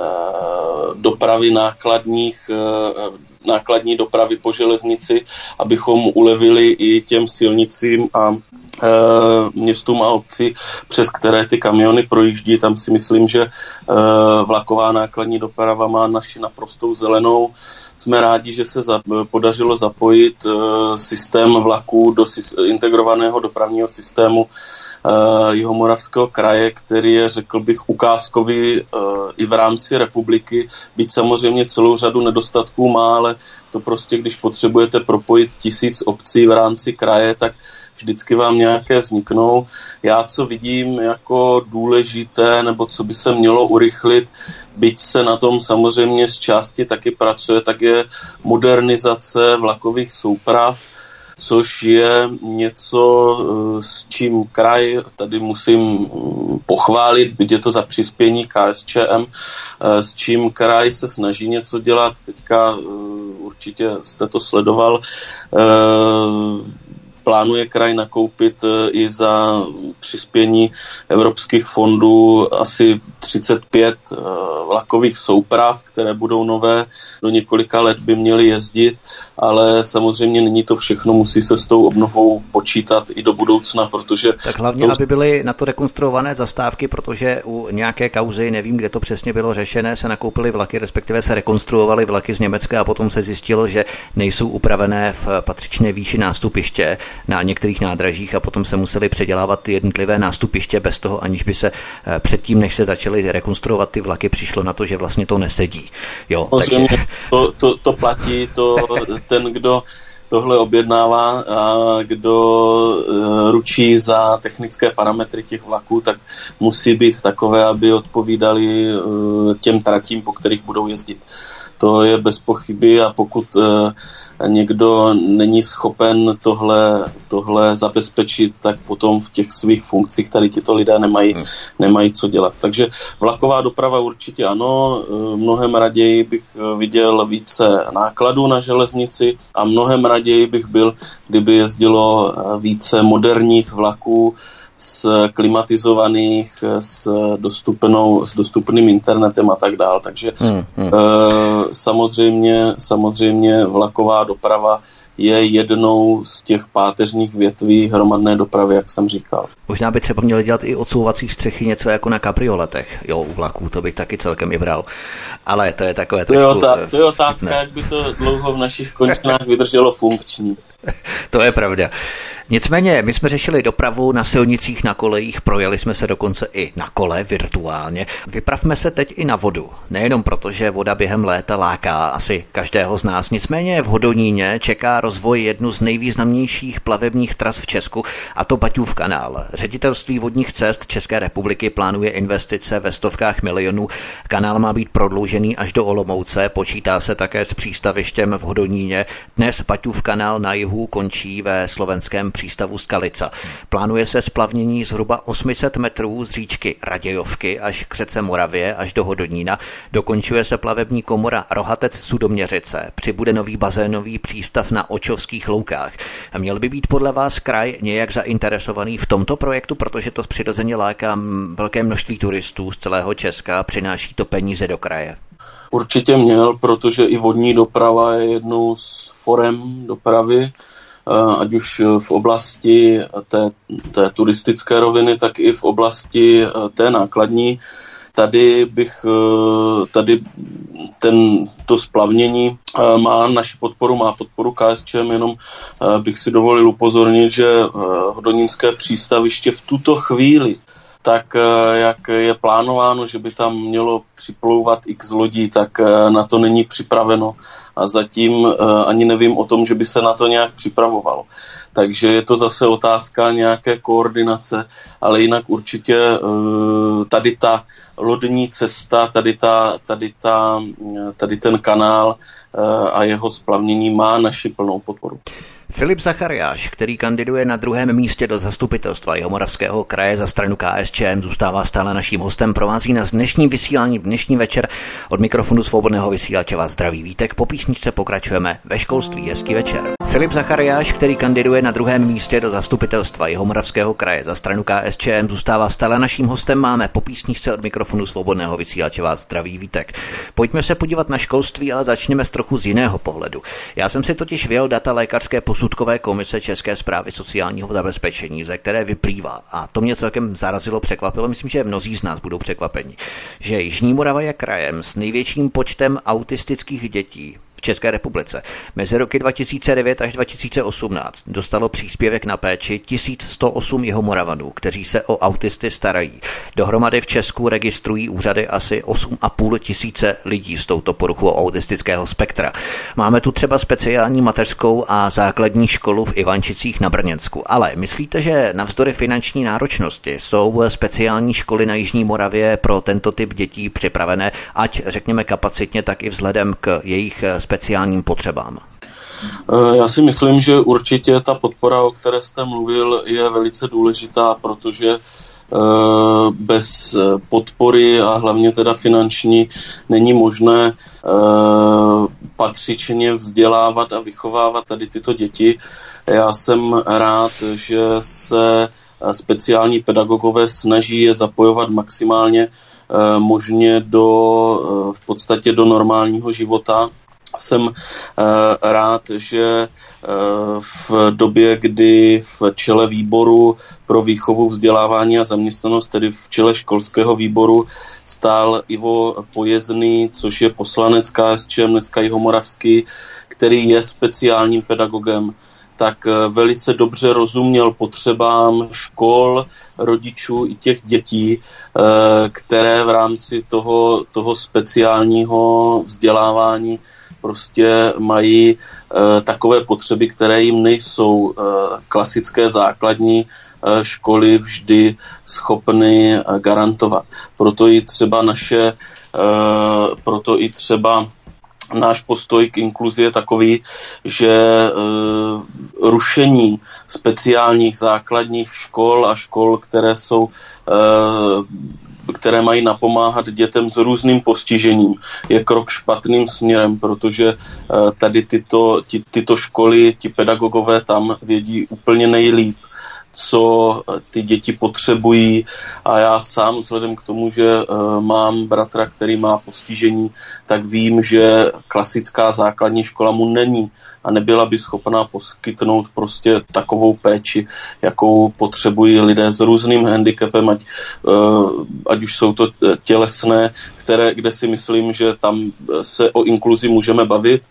dopravy nákladních, nákladní dopravy po železnici, abychom ulevili i těm silnicím a městům a obci, přes které ty kamiony projíždí. Tam si myslím, že vlaková nákladní doprava má naši naprostou zelenou jsme rádi, že se za, podařilo zapojit uh, systém vlaků do integrovaného dopravního systému Jihomoravského kraje, který je, řekl bych, ukázkový uh, i v rámci republiky, byť samozřejmě celou řadu nedostatků má, ale to prostě, když potřebujete propojit tisíc obcí v rámci kraje, tak vždycky vám nějaké vzniknou. Já, co vidím jako důležité, nebo co by se mělo urychlit, byť se na tom samozřejmě z části taky pracuje, tak je modernizace vlakových souprav, což je něco, eh, s čím kraj, tady musím mm, pochválit, byť je to za přispění KSČM, eh, s čím kraj se snaží něco dělat. Teďka eh, určitě jste to sledoval plánuje kraj nakoupit e, i za přispění evropských fondů asi 35 e, vlakových souprav, které budou nové, do několika let by měly jezdit, ale samozřejmě není to všechno, musí se s tou obnovou počítat i do budoucna, protože... Tak hlavně, to... aby byly na to rekonstruované zastávky, protože u nějaké kauzy, nevím, kde to přesně bylo řešené, se nakoupily vlaky, respektive se rekonstruovaly vlaky z Německa a potom se zjistilo, že nejsou upravené v patřičné výši nástupiště na některých nádražích a potom se museli předělávat ty jednotlivé nástupiště bez toho, aniž by se eh, předtím, než se začaly rekonstruovat ty vlaky, přišlo na to, že vlastně to nesedí. Jo, takže... to, to, to platí, to ten, kdo tohle objednává a kdo e, ručí za technické parametry těch vlaků, tak musí být takové, aby odpovídali e, těm tratím, po kterých budou jezdit. To je bez pochyby a pokud e, někdo není schopen tohle, tohle zabezpečit, tak potom v těch svých funkcích tady tyto lidé nemají, hmm. nemají co dělat. Takže vlaková doprava určitě ano, mnohem raději bych viděl více nákladů na železnici a mnohem raději bych byl, kdyby jezdilo více moderních vlaků, z klimatizovaných, s, dostupnou, s dostupným internetem a tak dále. Takže hmm, hmm. E, samozřejmě, samozřejmě vlaková doprava je jednou z těch páteřních větví hromadné dopravy, jak jsem říkal. Možná by třeba měli dělat i odsouvací střechy něco jako na kaprioletech. Jo, u vlaků to bych taky celkem i bral. Ale to je takové... To je, otá- to je otázka, ne. jak by to dlouho v našich končinách vydrželo funkční. to je pravda. Nicméně, my jsme řešili dopravu na silnicích, na kolejích, projeli jsme se dokonce i na kole virtuálně. Vypravme se teď i na vodu. Nejenom proto, že voda během léta láká asi každého z nás. Nicméně v Hodoníně čeká rozvoj jednu z nejvýznamnějších plavebních tras v Česku, a to Baťův kanál. Ředitelství vodních cest České republiky plánuje investice ve stovkách milionů. Kanál má být prodloužený až do Olomouce, počítá se také s přístavištěm v Hodoníně. Dnes Baťův kanál na jihu končí ve slovenském přístavu Skalica. Plánuje se splavnění zhruba 800 metrů z říčky Radějovky až k řece Moravě až do Hodonína. Dokončuje se plavební komora Rohatec Sudoměřice. Přibude nový bazénový přístav na Očovských loukách. Měl by být podle vás kraj nějak zainteresovaný v tomto projektu, protože to přirozeně láká velké množství turistů z celého Česka a přináší to peníze do kraje? Určitě měl, protože i vodní doprava je jednou z forem dopravy, ať už v oblasti té, té turistické roviny, tak i v oblasti té nákladní. Tady bych, tady ten, to splavnění má naši podporu, má podporu KSČM, jenom bych si dovolil upozornit, že hodonínské přístaviště v tuto chvíli tak jak je plánováno, že by tam mělo připlouvat x lodí, tak na to není připraveno a zatím ani nevím o tom, že by se na to nějak připravovalo. Takže je to zase otázka nějaké koordinace, ale jinak určitě tady ta lodní cesta, tady, ta, tady, ta, tady ten kanál a jeho splavnění má naši plnou podporu. Filip Zachariáš, který kandiduje na druhém místě do zastupitelstva Jihomoravského kraje za stranu KSČM, zůstává stále naším hostem, provází nás dnešní vysílání v dnešní večer. Od mikrofonu svobodného vysílače vás zdraví vítek. Po písničce pokračujeme ve školství. Hezký večer. Filip Zachariáš, který kandiduje na druhém místě do zastupitelstva Jihomoravského kraje za stranu KSČM, zůstává stále naším hostem. Máme po písničce od mikrofonu svobodného vysílače vás zdraví vítek. Pojďme se podívat na školství, ale začněme z trochu z jiného pohledu. Já jsem si totiž vyjel data lékařské posudkové komise České zprávy sociálního zabezpečení, ze které vyplývá, a to mě celkem zarazilo, překvapilo, myslím, že mnozí z nás budou překvapeni, že Jižní Morava je krajem s největším počtem autistických dětí v České republice. Mezi roky 2009 až 2018 dostalo příspěvek na péči 1108 jeho moravanů, kteří se o autisty starají. Dohromady v Česku registrují úřady asi 8,5 tisíce lidí s touto poruchou autistického spektra. Máme tu třeba speciální mateřskou a základní školu v Ivančicích na Brněnsku. Ale myslíte, že navzdory finanční náročnosti jsou speciální školy na Jižní Moravě pro tento typ dětí připravené, ať řekněme kapacitně, tak i vzhledem k jejich speciálním potřebám? Eh, já si myslím, že určitě ta podpora, o které jste mluvil, je velice důležitá, protože eh, bez podpory a hlavně teda finanční není možné eh, patřičně vzdělávat a vychovávat tady tyto děti. Já jsem rád, že se speciální pedagogové snaží je zapojovat maximálně možně do, v podstatě do normálního života jsem eh, rád, že eh, v době, kdy v čele výboru pro výchovu, vzdělávání a zaměstnanost, tedy v čele školského výboru, stál Ivo Pojezný, což je poslanec KSČM, dneska Jihomoravský, který je speciálním pedagogem tak eh, velice dobře rozuměl potřebám škol, rodičů i těch dětí, které v rámci toho, toho speciálního vzdělávání prostě mají takové potřeby, které jim nejsou klasické základní školy vždy schopny garantovat. Proto i třeba naše, proto i třeba náš postoj k inkluzi je takový, že e, rušení speciálních základních škol a škol, které jsou e, které mají napomáhat dětem s různým postižením, je krok špatným směrem, protože e, tady tyto, ty, tyto školy, ti pedagogové tam vědí úplně nejlíp, co ty děti potřebují. A já sám vzhledem k tomu, že eh, mám bratra, který má postižení, tak vím, že klasická základní škola mu není a nebyla by schopná poskytnout prostě takovou péči, jakou potřebují lidé s různým handicapem, ať, eh, ať už jsou to tělesné, které, kde si myslím, že tam se o inkluzi můžeme bavit,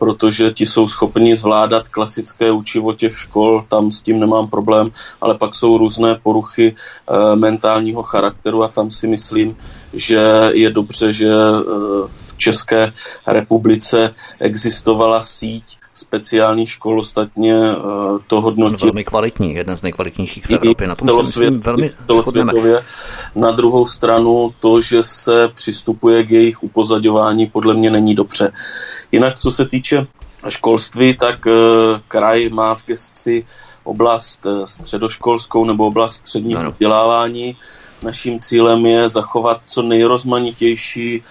protože ti jsou schopni zvládat klasické učivo těch škol, tam s tím nemám problém, ale pak jsou různé poruchy e, mentálního charakteru a tam si myslím, že je dobře, že e, v České republice existovala síť speciálních škol, ostatně uh, to hodnotí. Velmi kvalitní, jeden z nejkvalitnějších v Evropě. Na tom celosvět, si myslím velmi. Na druhou stranu to, že se přistupuje k jejich upozadování, podle mě není dobře. Jinak, co se týče školství, tak uh, kraj má v gesci oblast uh, středoškolskou nebo oblast středního no. vzdělávání. Naším cílem je zachovat co nejrozmanitější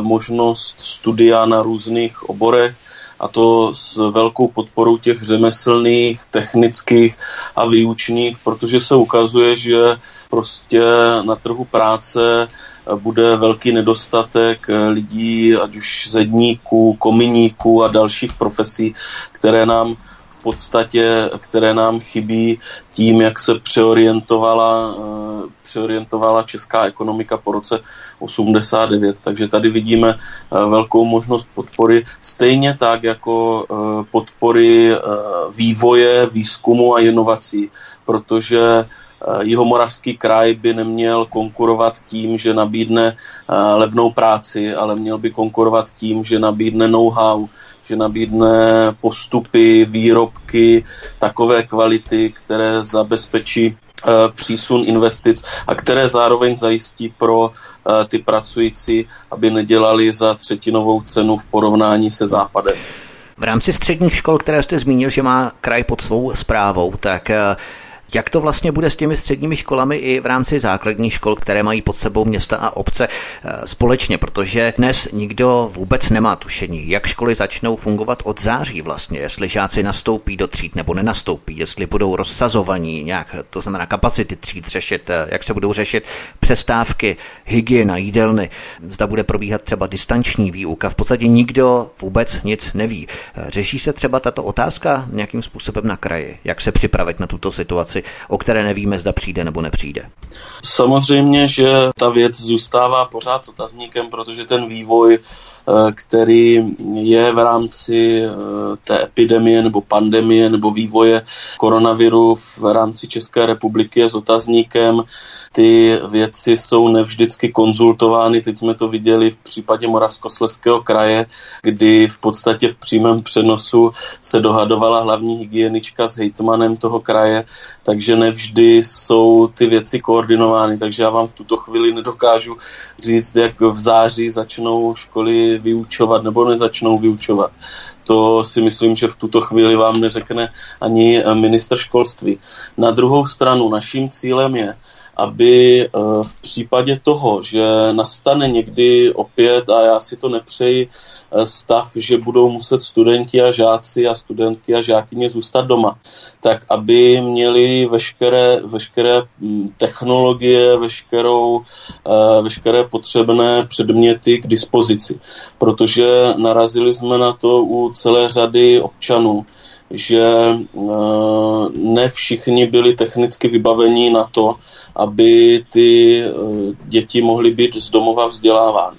možnost studia na různých oborech, a to s velkou podporou těch řemeslných, technických a výučních, protože se ukazuje, že prostě na trhu práce bude velký nedostatek lidí, ať už zedníků, kominíků a dalších profesí, které nám podstatě, které nám chybí tím, jak se přeorientovala, eh, přeorientovala česká ekonomika po roce 89. Takže tady vidíme eh, velkou možnost podpory, stejně tak jako eh, podpory vývoje, výzkumu a inovací, protože Jihomoravský kraj by neměl konkurovat tím, že nabídne levnou práci, ale měl by konkurovat tím, že nabídne know-how, že nabídne postupy, výrobky takové kvality, které zabezpečí eh, přísun investic a které zároveň zajistí pro eh, ty pracující, aby nedělali za třetinovou cenu v porovnání se západem. V rámci středních škol, které jste zmínil, že má kraj pod svou zprávou, tak eh, jak to vlastně bude s těmi středními školami i v rámci základních škol, které mají pod sebou města a obce eh, společně, protože dnes nikdo vůbec nemá tušení, jak školy začnou fungovat od září vlastně, jestli žáci nastoupí do tříd nebo nenastoupí, jestli budou rozsazovaní nějak, to znamená kapacity tříd řešit, eh, jak se budou řešit přestávky, hygiena, jídelny, zda bude probíhat třeba distanční výuka. V podstatě nikdo vůbec nic neví. Eh, řeší se třeba tato otázka nějakým způsobem na kraji, jak se připravit na tuto situaci, o které nevíme, zda přijde nebo nepřijde. Samozřejmě, že ta věc zůstává pořád s otazníkem, protože ten vývoj který je v rámci eh, té epidemie nebo pandemie nebo vývoje koronaviru v rámci České republiky je s otazníkem. Ty věci jsou nevždycky konzultovány. Teď jsme to viděli v případě Moravskosleského kraje, kdy v podstatě v přímém přenosu se dohadovala hlavní hygienička s hejtmanem toho kraje, takže nevždy jsou ty věci koordinovány. Takže já vám v tuto chvíli nedokážu říct, jak v září začnou školy vyučovat nebo nezačnou vyučovat. To si myslím, že v tuto chvíli vám neřekne ani minister školství. Na druhou stranu naším cílem je, aby eh, v případě toho, že nastane někdy opět, a já si to nepřeji, eh, stav, že budou muset studenti a žáci a studentky a žákyně zůstat doma, tak aby měli veškeré, veškeré hm, technologie, veškerou, eh, veškeré potřebné předměty k dispozici. Protože narazili jsme na to u celé řady občanů, že ne všichni byli technicky vybavení na to, aby ty eh, děti mohly být z domova vzdělávány.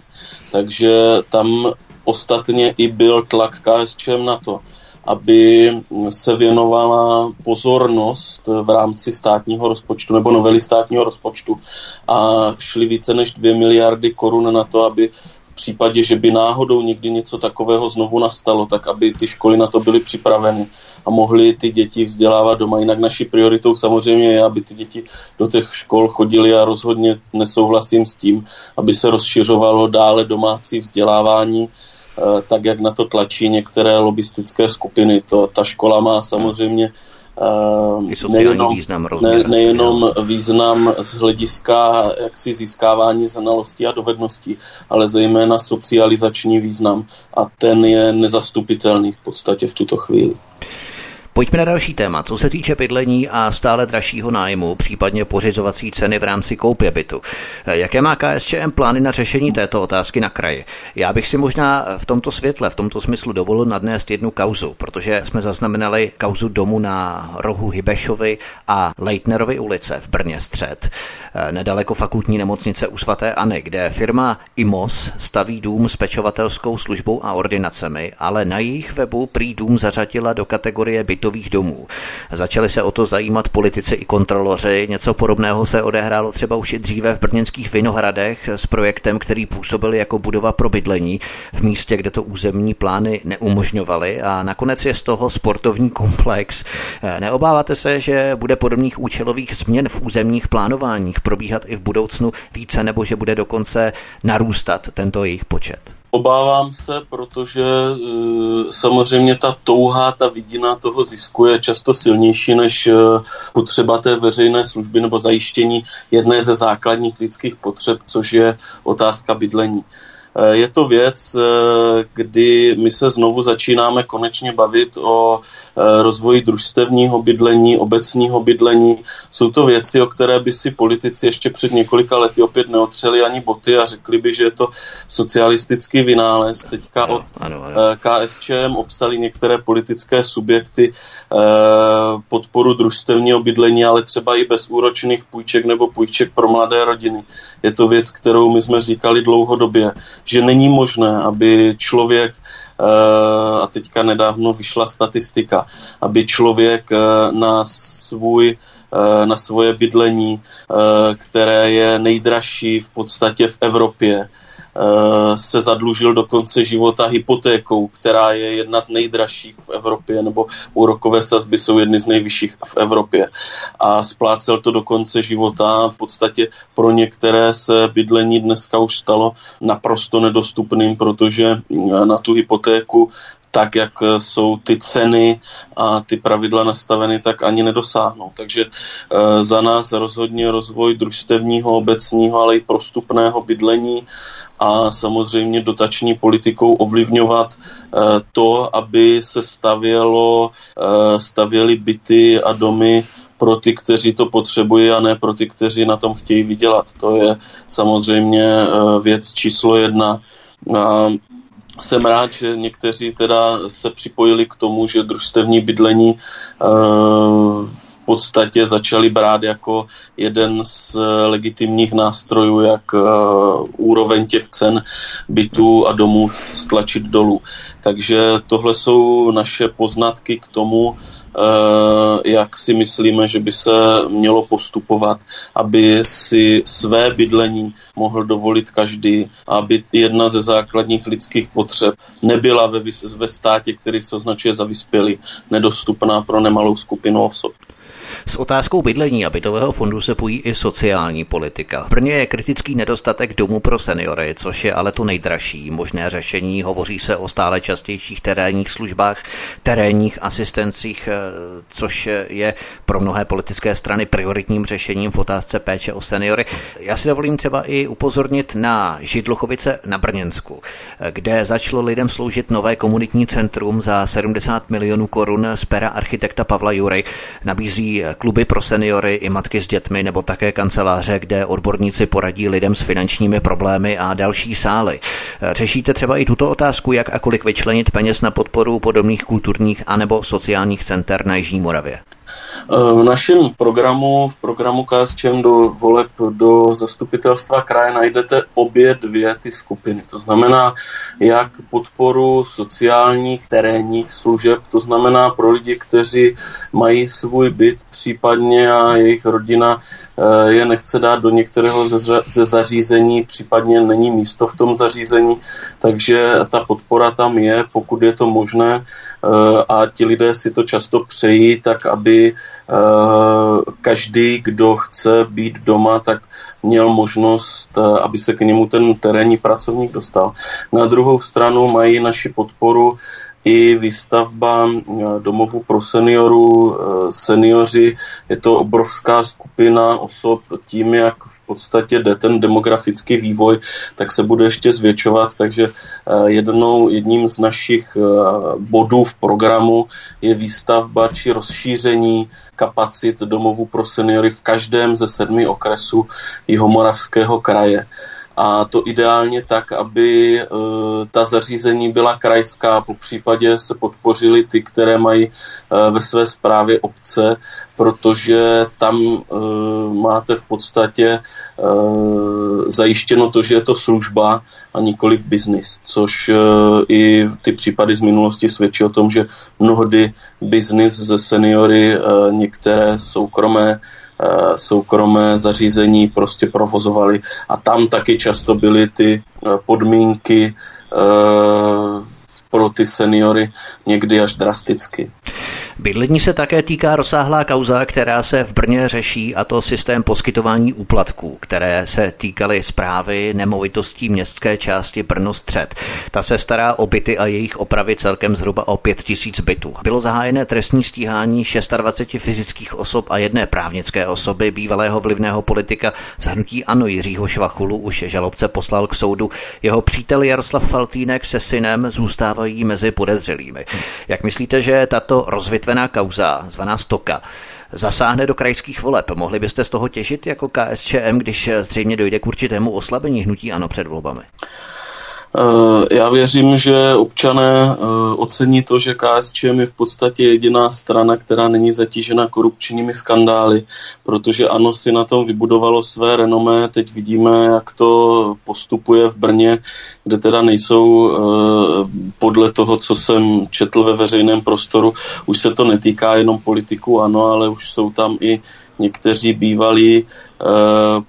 Takže tam ostatně i byl tlak KSČM na to, aby se věnovala pozornost v rámci státního rozpočtu nebo novely státního rozpočtu a šly více než 2 miliardy korun na to, aby případě, že by náhodou někdy něco takového znovu nastalo, tak aby ty školy na to byly připraveny a mohly ty děti vzdělávat doma. Jinak naší prioritou samozřejmě je, aby ty děti do těch škol chodily a rozhodně nesouhlasím s tím, aby se rozšiřovalo dále domácí vzdělávání, tak jak na to tlačí některé lobistické skupiny. To, ta škola má samozřejmě Uh, nejenom, význam, ne, nejenom význam z hlediska jaksi získávání znalostí a dovedností, ale zejména socializační význam a ten je nezastupitelný v podstatě v tuto chvíli. Pojďme na další téma. Co se týče bydlení a stále dražšího nájmu, případně pořizovací ceny v rámci koupě bytu. Jaké má KSČM plány na řešení této otázky na kraji? Já bych si možná v tomto světle, v tomto smyslu dovolil nadnést jednu kauzu, protože jsme zaznamenali kauzu domu na rohu Hybešovy a Leitnerovy ulice v Brně střed, nedaleko fakultní nemocnice u svatéAny, kde firma IMOS staví dům s pečovatelskou službou a ordinacemi, ale na jejich webu prý dům zařadila do kategorie bytu bytových domů. Začali se o to zajímat politici i kontroloři. Něco podobného se odehrálo třeba už i dříve v brněnských Vinohradech s projektem, který působil jako budova pro bydlení v místě, kde to územní plány neumožňovaly a nakonec je z toho sportovní komplex. Neobáváte se, že bude podobných účelových změn v územních plánováních probíhat i v budoucnu více nebo že bude dokonce narůstat tento jejich počet? Obávám se, protože e, samozřejmě ta touha, ta vidina toho zisku je často silnější než e, potřeba té veřejné služby nebo zajištění jedné ze základních lidských potřeb, což je otázka bydlení. Eh, je to věc, eh, kdy my se znovu začínáme konečně bavit o eh, rozvoji družstevního bydlení, obecního bydlení. Jsou to věci, o které by si politici ještě před několika lety opět neotřeli ani boty a řekli by, že je to socialistický vynález. Teďka ano, od ano, ano. KSČM obsali některé politické subjekty podporu družstevního bydlení, ale třeba i bez úročných půjček nebo půjček pro mladé rodiny. Je to věc, kterou my jsme říkali dlouhodobě že není možné, aby člověk eh, a teďka nedávno vyšla statistika, aby člověk eh, na svůj eh, na svoje bydlení, které je nejdražší v podstatě v Evropě, se zadlužil do konce života hypotékou, která je jedna z nejdražších v Evropě, nebo úrokové sazby jsou jedny z nejvyšších v Evropě. A splácel to do konce života. V podstatě pro některé se bydlení dneska už stalo naprosto nedostupným, protože na tu hypotéku tak, jak jsou ty ceny a ty pravidla nastaveny, tak ani nedosáhnou. Takže za nás rozhodně rozvoj družstevního, obecního, ale i prostupného bydlení a samozřejmě dotační politikou ovlivňovat eh, to, aby se stavělo, eh, stavěly byty a domy pro ty, kteří to potřebují a ne pro ty, kteří na tom chtějí vydělat. To je samozřejmě eh, věc číslo jedna. A jsem rád, že někteří teda se připojili k tomu, že družstevní bydlení podstatě začali brát jako jeden z legitimních nástrojů, jak eh, úroveň těch cen bytů a domů stlačit dolů. Takže tohle jsou naše poznatky k tomu, eh, jak si myslíme, že by se mělo postupovat, aby si své bydlení mohl dovolit každý, aby jedna ze základních lidských potřeb nebyla ve, ve státě, který se označuje za vyspělý, nedostupná pro nemalou skupinu osob. S otázkou bydlení a bytového fondu se pojí i sociální politika. V Brně je kritický nedostatek domů pro seniory, což je ale to nejdražší možné řešení. Hovoří se o stále častějších terénních službách, terénních asistencích, eh, což je pro mnohé politické strany prioritním řešením v otázce péče o seniory. Já si dovolím třeba i upozornit na Židlochovice na Brněnsku, kde začalo lidem sloužit nové komunitní centrum za 70 milionů korun z pera architekta Pavla Jury. Nabízí kluby pro seniory i matky s dětmi nebo také kanceláře, kde odborníci poradí lidem s finančními problémy a další sály. Řešíte třeba i tuto otázku, jak a kolik vyčlenit peněz na podporu podobných kulturních anebo sociálních center na Jižní Moravě? V našem programu, v programu KSČM do voleb do zastupitelstva kraje najdete obě dvě ty skupiny. To znamená jak podporu sociálních terénních služeb, to znamená pro lidi, kteří mají svůj byt případně a jejich rodina eh, je nechce dát do některého ze zařízení, případně není místo v tom zařízení, takže ta podpora tam je, pokud je to možné eh, a ti lidé si to často přejí, tak aby Eh, každý, kdo chce být doma, tak měl možnost, eh, aby se k němu ten terénní pracovník dostal. Na druhou stranu mají naši podporu i výstavba eh, domovů pro seniorů, seniori, je to obrovská skupina osob tím, jak podstatě jde ten demografický vývoj, tak se bude ještě zvětšovat, takže eh, jednou, jedním z našich eh, bodů v programu je výstavba či rozšíření kapacit domovů pro seniory v každém ze sedmi okresů Jihomoravského kraje a to ideálně tak, aby e, ta zařízení byla krajská, po případě se podpořily ty, které mají e, ve své správě obce, protože tam e, máte v podstatě zajištěno to, že je to služba a nikoli v biznis, což i ty případy z minulosti svědčí o tom, že mnohdy biznis ze seniory některé soukromé Eh, soukromé zařízení prostě provozovali a tam taky často byly ty eh, podmínky eh, pro ty seniory někdy až drasticky. Bydlení se také týká rozsáhlá kauza, která se v Brně řeší, a to systém poskytování úplatků, které se týkaly zprávy nemovitostí městské části Brno střed. Ta se stará o byty a jejich opravy celkem zhruba o 5 tisíc bytů. Bylo zahájené trestní stíhání 26 fyzických osob a jedné právnické osoby bývalého vlivného politika z hnutí Ano Jiřího Švachulu už žalobce poslal k soudu. Jeho přítel Jaroslav Faltýnek se synem zůstávají mezi podezřelými. Jak myslíte, že tato rozvit větvená kauza, zvaná Stoka, zasáhne do krajských voleb. Mohli byste z toho těžit jako KSČM, když zřejmě dojde k určitému oslabení hnutí ano před volbami? Eh, já věřím, že občané eh, ocení to, že KSČM je v podstatě jediná strana, která není zatížena korupčními skandály, protože ANO si na tom vybudovalo své renomé. Teď vidíme, jak to postupuje v Brně, kde teda nejsou eh, podle toho, co jsem četl ve veřejném prostoru, už se to netýká jenom politiků ANO, ale už jsou tam i někteří bývalí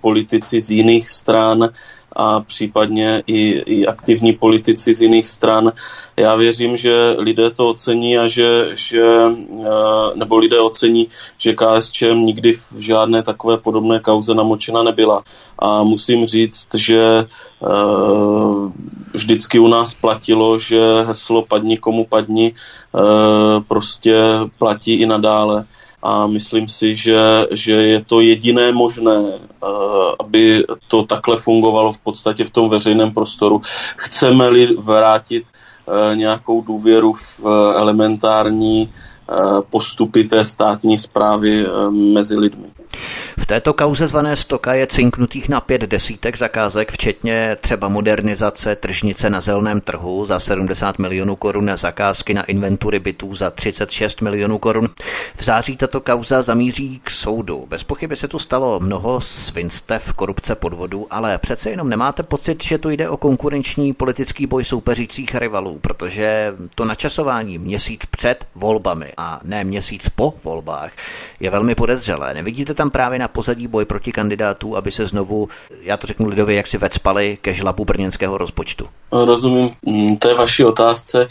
politici z jiných stran, a případně i, i aktivní politici z jiných stran. Já věřím, že lidé to ocení a že, že eh, nebo lidé ocení, že KSČM nikdy v žádné takové podobné kauze namočena nebyla. A musím říct, že eh, vždycky u nás platilo, že heslo padni komu padni eh, prostě platí i nadále a myslím si, že, že je to jediné možné, eh, aby to takhle fungovalo v podstatě v tom veřejném prostoru. Chceme-li vrátit eh, nějakou důvěru v eh, elementární postupy té státní zprávy mezi lidmi. V této kauze zvané Stoka je cinknutých na pět desítek zakázek, včetně třeba modernizace tržnice na zeleném trhu za 70 milionů korun, zakázky na inventury bytů za 36 milionů korun. V září tato kauza zamíří k soudu. Bez pochyby se tu stalo mnoho svinstev, korupce, podvodů, ale přece jenom nemáte pocit, že tu jde o konkurenční politický boj soupeřících rivalů, protože to načasování měsíc před volbami a ne měsíc po volbách je velmi podezřelé. Nevidíte tam právě na pozadí boj proti kandidátů, aby se znovu, já to řeknu lidově, jak si vecpali ke žlabu brněnského rozpočtu? Rozumím mm, té vaší otázce.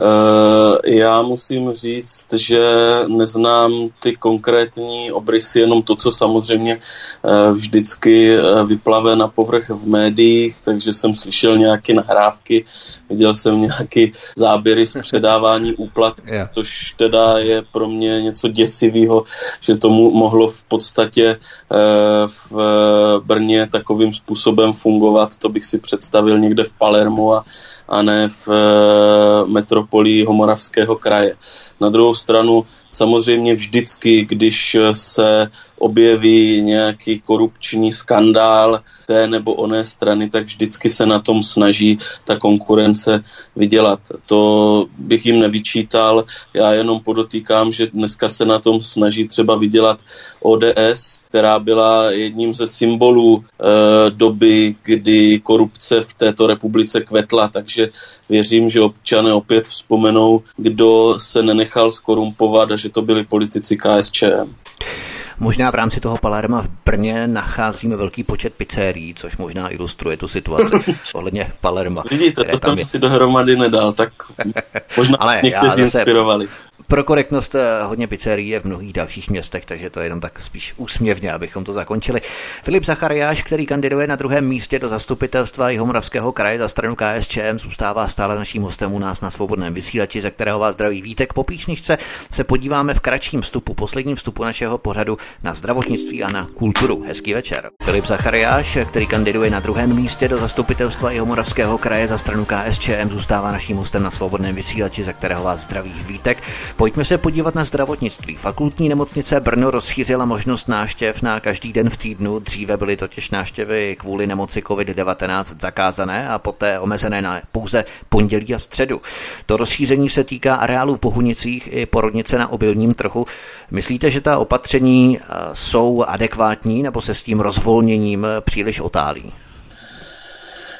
Eh, já musím říct, že neznám ty konkrétní obrysy, jenom to, co samozřejmě eh, vždycky eh, vyplave na povrch v médiích, takže jsem slyšel nějaké nahrávky, viděl jsem nějaké záběry z předávání úplat, yeah. což teda je pro mě něco děsivého, že tomu mohlo v podstatě v Brně takovým způsobem fungovat. To bych si představil někde v Palermu a, a ne v metropolii Homoravského kraje. Na druhou stranu samozřejmě vždycky, když se objeví nějaký korupční skandál té nebo oné strany, tak vždycky se na tom snaží ta konkurence vydělat. To bych jim nevyčítal, já jenom podotýkám, že dneska se na tom snaží třeba vydělat ODS, která byla jedním ze symbolů e, doby, kdy korupce v této republice kvetla, takže věřím, že občané opět vzpomenou, kdo se nenechal skorumpovat a že to byli politici KSČM. Možná v rámci toho Palerma v Brně nacházíme velký počet pizzerií, což možná ilustruje tu situaci ohledně Palerma. Vidíte, to jsem je. si dohromady nedal, tak možná Ale někteří inspirovali. Pro korektnost eh, hodně pizzerií je v mnohých dalších městech, takže to je jenom tak spíš úsměvně, abychom to zakončili. Filip Zachariáš, který kandiduje na druhém místě do zastupitelstva Jihomoravského kraje za stranu KSČM, zůstává stále naším hostem u nás na svobodném vysílači, za kterého vás zdraví Vítek. Po píšničce se podíváme v kratším vstupu, posledním vstupu našeho pořadu na zdravotnictví a na kulturu. Hezký večer. Filip Zachariáš, který kandiduje na druhém místě do zastupitelstva Jihomoravského kraje za stranu KSČM, zůstává naším hostem na svobodném vysílači, za kterého vás zdraví Vítek. Pojďme se podívat na zdravotnictví. Fakultní nemocnice Brno rozšířila možnost náštěv na každý den v týdnu. Dříve byly totiž náštěvy kvůli nemoci COVID-19 zakázané a poté omezené na pouze pondělí a středu. To rozšíření se týká areálů v Bohunicích i porodnice na obilním trhu. Myslíte, že ta opatření eh, jsou adekvátní nebo se s tím rozvolněním příliš otálí?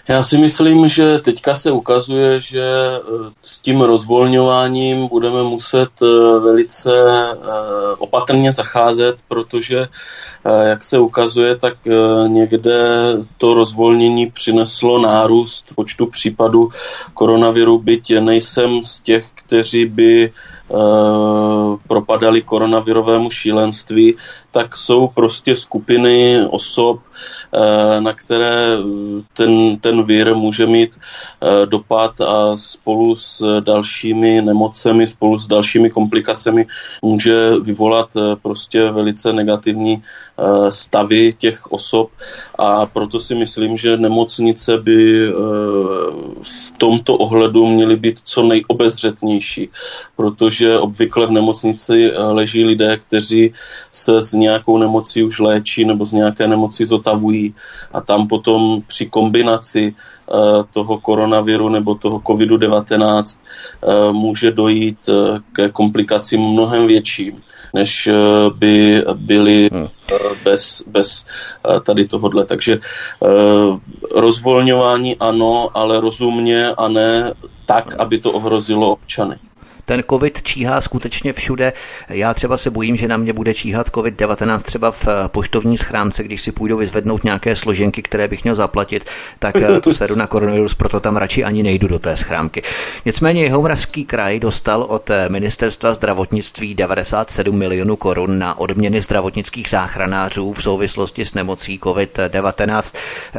Já si myslím, že teďka se ukazuje, že eh, s tím rozvolňováním budeme muset eh, velice eh, opatrně zacházet, protože, jak se ukazuje, tak někde to rozvolnění přineslo nárůst počtu případů koronaviru, byť nejsem z těch, kteří by propadali koronavirovému šílenství, tak jsou prostě skupiny osob, na které ten, ten vír může mít eh, dopad a spolu s dalšími nemocemi, spolu s dalšími komplikacemi může vyvolat eh, prostě velice negativní stavy těch osob a proto si myslím, že nemocnice by v tomto ohledu měly být co nejobezřetnější, protože obvykle v nemocnici leží lidé, kteří se s nějakou nemocí už léčí nebo z nějaké nemoci zotavují a tam potom při kombinaci eh, toho koronaviru nebo toho COVID-19 eh, může dojít eh, ke komplikacím mnohem větším, než by byly hmm. bez, bez tady tohohle. Takže rozvolňování ano, ale rozumně a ne tak, aby to ohrozilo občany. Ten covid číhá skutečně všude. Já třeba se bojím, že na mě bude číhat covid-19 třeba v eh, poštovní schránce, když si půjdu vyzvednout nějaké složenky, které bych měl zaplatit, tak eh, to sedu na koronavirus, proto tam radši ani nejdu do té schránky. Nicméně Jihomoravský kraj dostal od eh, ministerstva zdravotnictví 97 milionů korun na odměny zdravotnických záchranářů v souvislosti s nemocí COVID-19.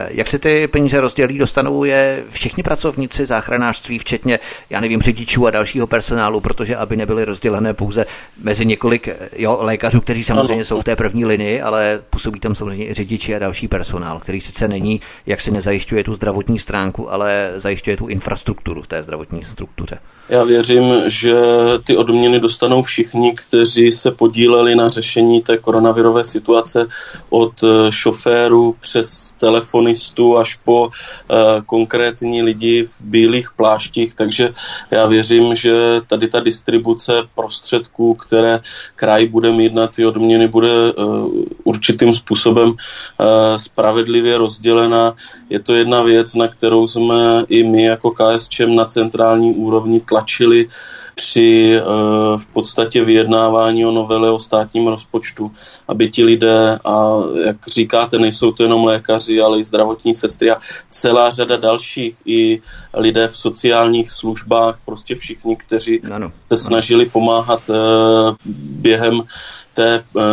Jak se ty peníze rozdělí, dostanou je všichni pracovníci záchranářství, včetně, já nevím, řidičů a dalšího personálu, protože aby nebyly rozdělené pouze mezi několik jo, lékařů, kteří samozřejmě jsou v té první linii, ale působí tam samozřejmě i řidiči a další personál, který sice není, jak si nezajišťuje tu zdravotní stránku, ale zajišťuje tu infrastrukturu v té zdravotní struktuře. Já věřím, že ty odměny dostanou všichni, kteří se podíleli na řešení té koronavirové situace od eh, šoférů přes telefonistů až po uh, konkrétní lidi v bílých pláštích, takže já věřím, že tady ta distribuce prostředků, které kraj bude mít na ty odměny, bude uh, určitým způsobem uh, spravedlivě rozdělena. Je to jedna věc, na kterou jsme i my jako KSČM na centrální úrovni tlačili tlačili při eh, v podstatě vyjednávání o novele o státním rozpočtu, aby ti lidé, a jak říkáte, nejsou to jenom lékaři, ale i zdravotní sestry a celá řada dalších, i lidé v sociálních službách, prostě všichni, kteří ano, se snažili pomáhat eh, během té eh,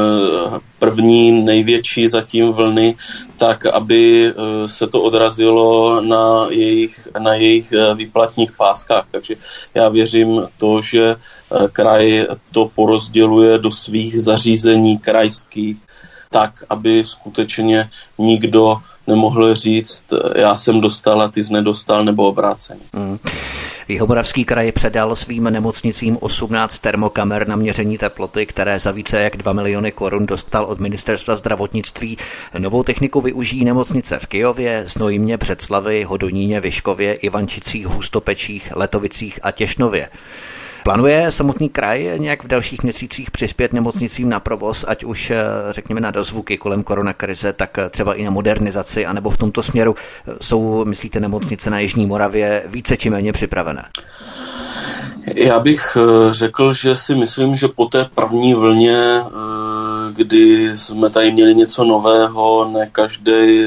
první největší zatím vlny, tak aby eh, se to odrazilo na jejich, na jejich výplatních páskách. Takže já věřím to, že kraj to porozděluje do svých zařízení krajských, tak, aby skutečně nikdo nemohl říct, já jsem dostal a ty jsi nedostal, nebo obráceně. Mm. Jihomoravský kraj předal svým nemocnicím 18 termokamer na měření teploty, které za více jak 2 miliony korun dostal od ministerstva zdravotnictví. Novou techniku využijí nemocnice v Kijově, Znojmě, Břeclavi, Hodoníně, Vyškově, Ivančicích, Hustopečích, Letovicích a Těšnově. Plánuje samotný kraj nějak v dalších měsících přispět nemocnicím na provoz, ať už eh, řekněme na dozvuky kolem koronakrize, tak eh, třeba i na modernizaci, anebo v tomto směru eh, jsou, myslíte, nemocnice na Jižní Moravě více či méně připravené? Já bych řekl, že si myslím, že po té první vlně, kdy jsme tady měli něco nového, ne každý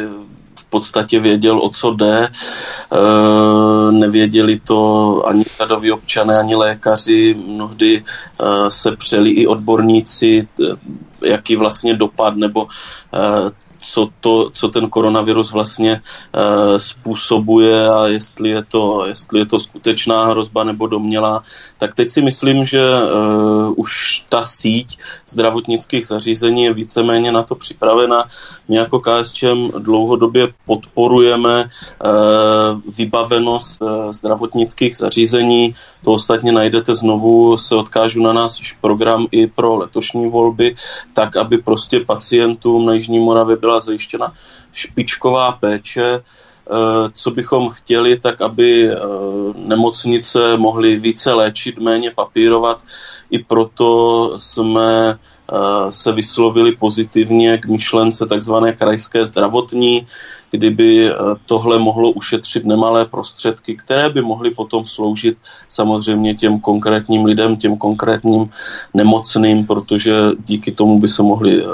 podstatě věděl, o co jde. E, nevěděli to ani řadoví občané, ani lékaři. Mnohdy e, se přeli i odborníci, e, jaký vlastně dopad nebo co, to, co ten koronavirus vlastně uh, způsobuje a jestli je, to, jestli je to skutečná hrozba nebo domělá, tak teď si myslím, že uh, už ta síť zdravotnických zařízení je víceméně na to připravena. My jako KSČM dlouhodobě podporujeme uh, vybavenost uh, zdravotnických zařízení. To ostatně najdete znovu, se odkážu na nás program i pro letošní volby, tak aby prostě pacientům na Jižní Moravě byla byla zajištěna špičková péče, eh, co bychom chtěli, tak aby eh, nemocnice mohly více léčit, méně papírovat. I proto jsme eh, se vyslovili pozitivně k myšlence takzvané krajské zdravotní, kdyby eh, tohle mohlo ušetřit nemalé prostředky, které by mohly potom sloužit samozřejmě těm konkrétním lidem, těm konkrétním nemocným, protože díky tomu by se mohly eh,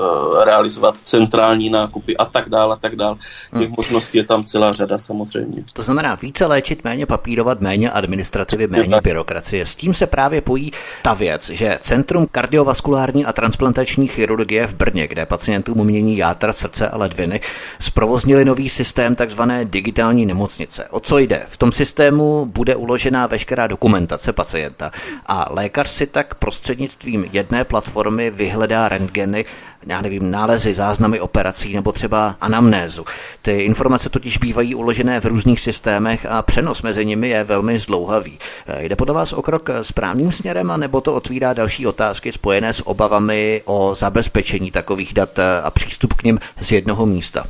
realizovat centrální nákupy a tak dále, a tak dále. Těch hmm. možností je tam celá řada samozřejmě. To znamená více léčit, méně papírovat, méně administrativy, méně byrokracie. S tím se právě pojí ta věc, že Centrum kardiovaskulární a transplantační chirurgie v Brně, kde pacientům mění játra, srdce a ledviny, zprovoznili nový systém takzvané digitální nemocnice. O co jde? V tom systému bude uložená veškerá dokumentace pacienta a lékař si tak prostřednictvím jedné platformy vyhledá rentgeny, já nevím, nálezy, záznamy operací nebo třeba anamnézu. Ty informace totiž bývají uložené v různých systémech a přenos mezi nimi je velmi zdlouhavý. Jde podle vás o krok správným směrem, nebo to otvírá další otázky spojené s obavami o zabezpečení takových dat a přístup k nim z jednoho místa?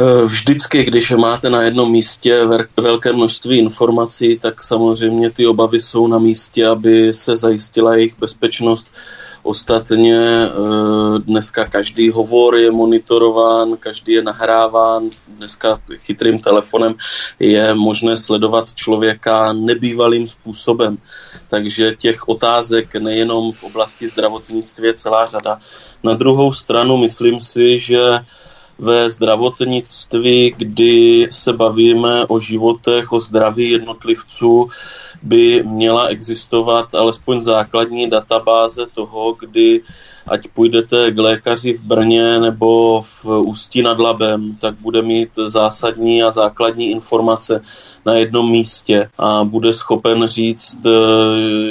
Eh, vždycky, když máte na jednom místě velké množství informací, tak samozřejmě ty obavy jsou na místě, aby se zajistila jejich bezpečnost. Ostatně eh, dneska každý hovor je monitorován, každý je nahráván. Dneska chytrým telefonem je možné sledovat člověka nebývalým způsobem. Takže těch otázek nejenom v oblasti zdravotnictví je celá řada. Na druhou stranu myslím si, že ve zdravotnictví, kdy se bavíme o životech, o zdraví jednotlivců, by měla existovat alespoň základní databáze toho, kdy ať půjdete k lékaři v Brně nebo v Ústí nad Labem, tak bude mít zásadní a základní informace na jednom místě a bude schopen říct, eh,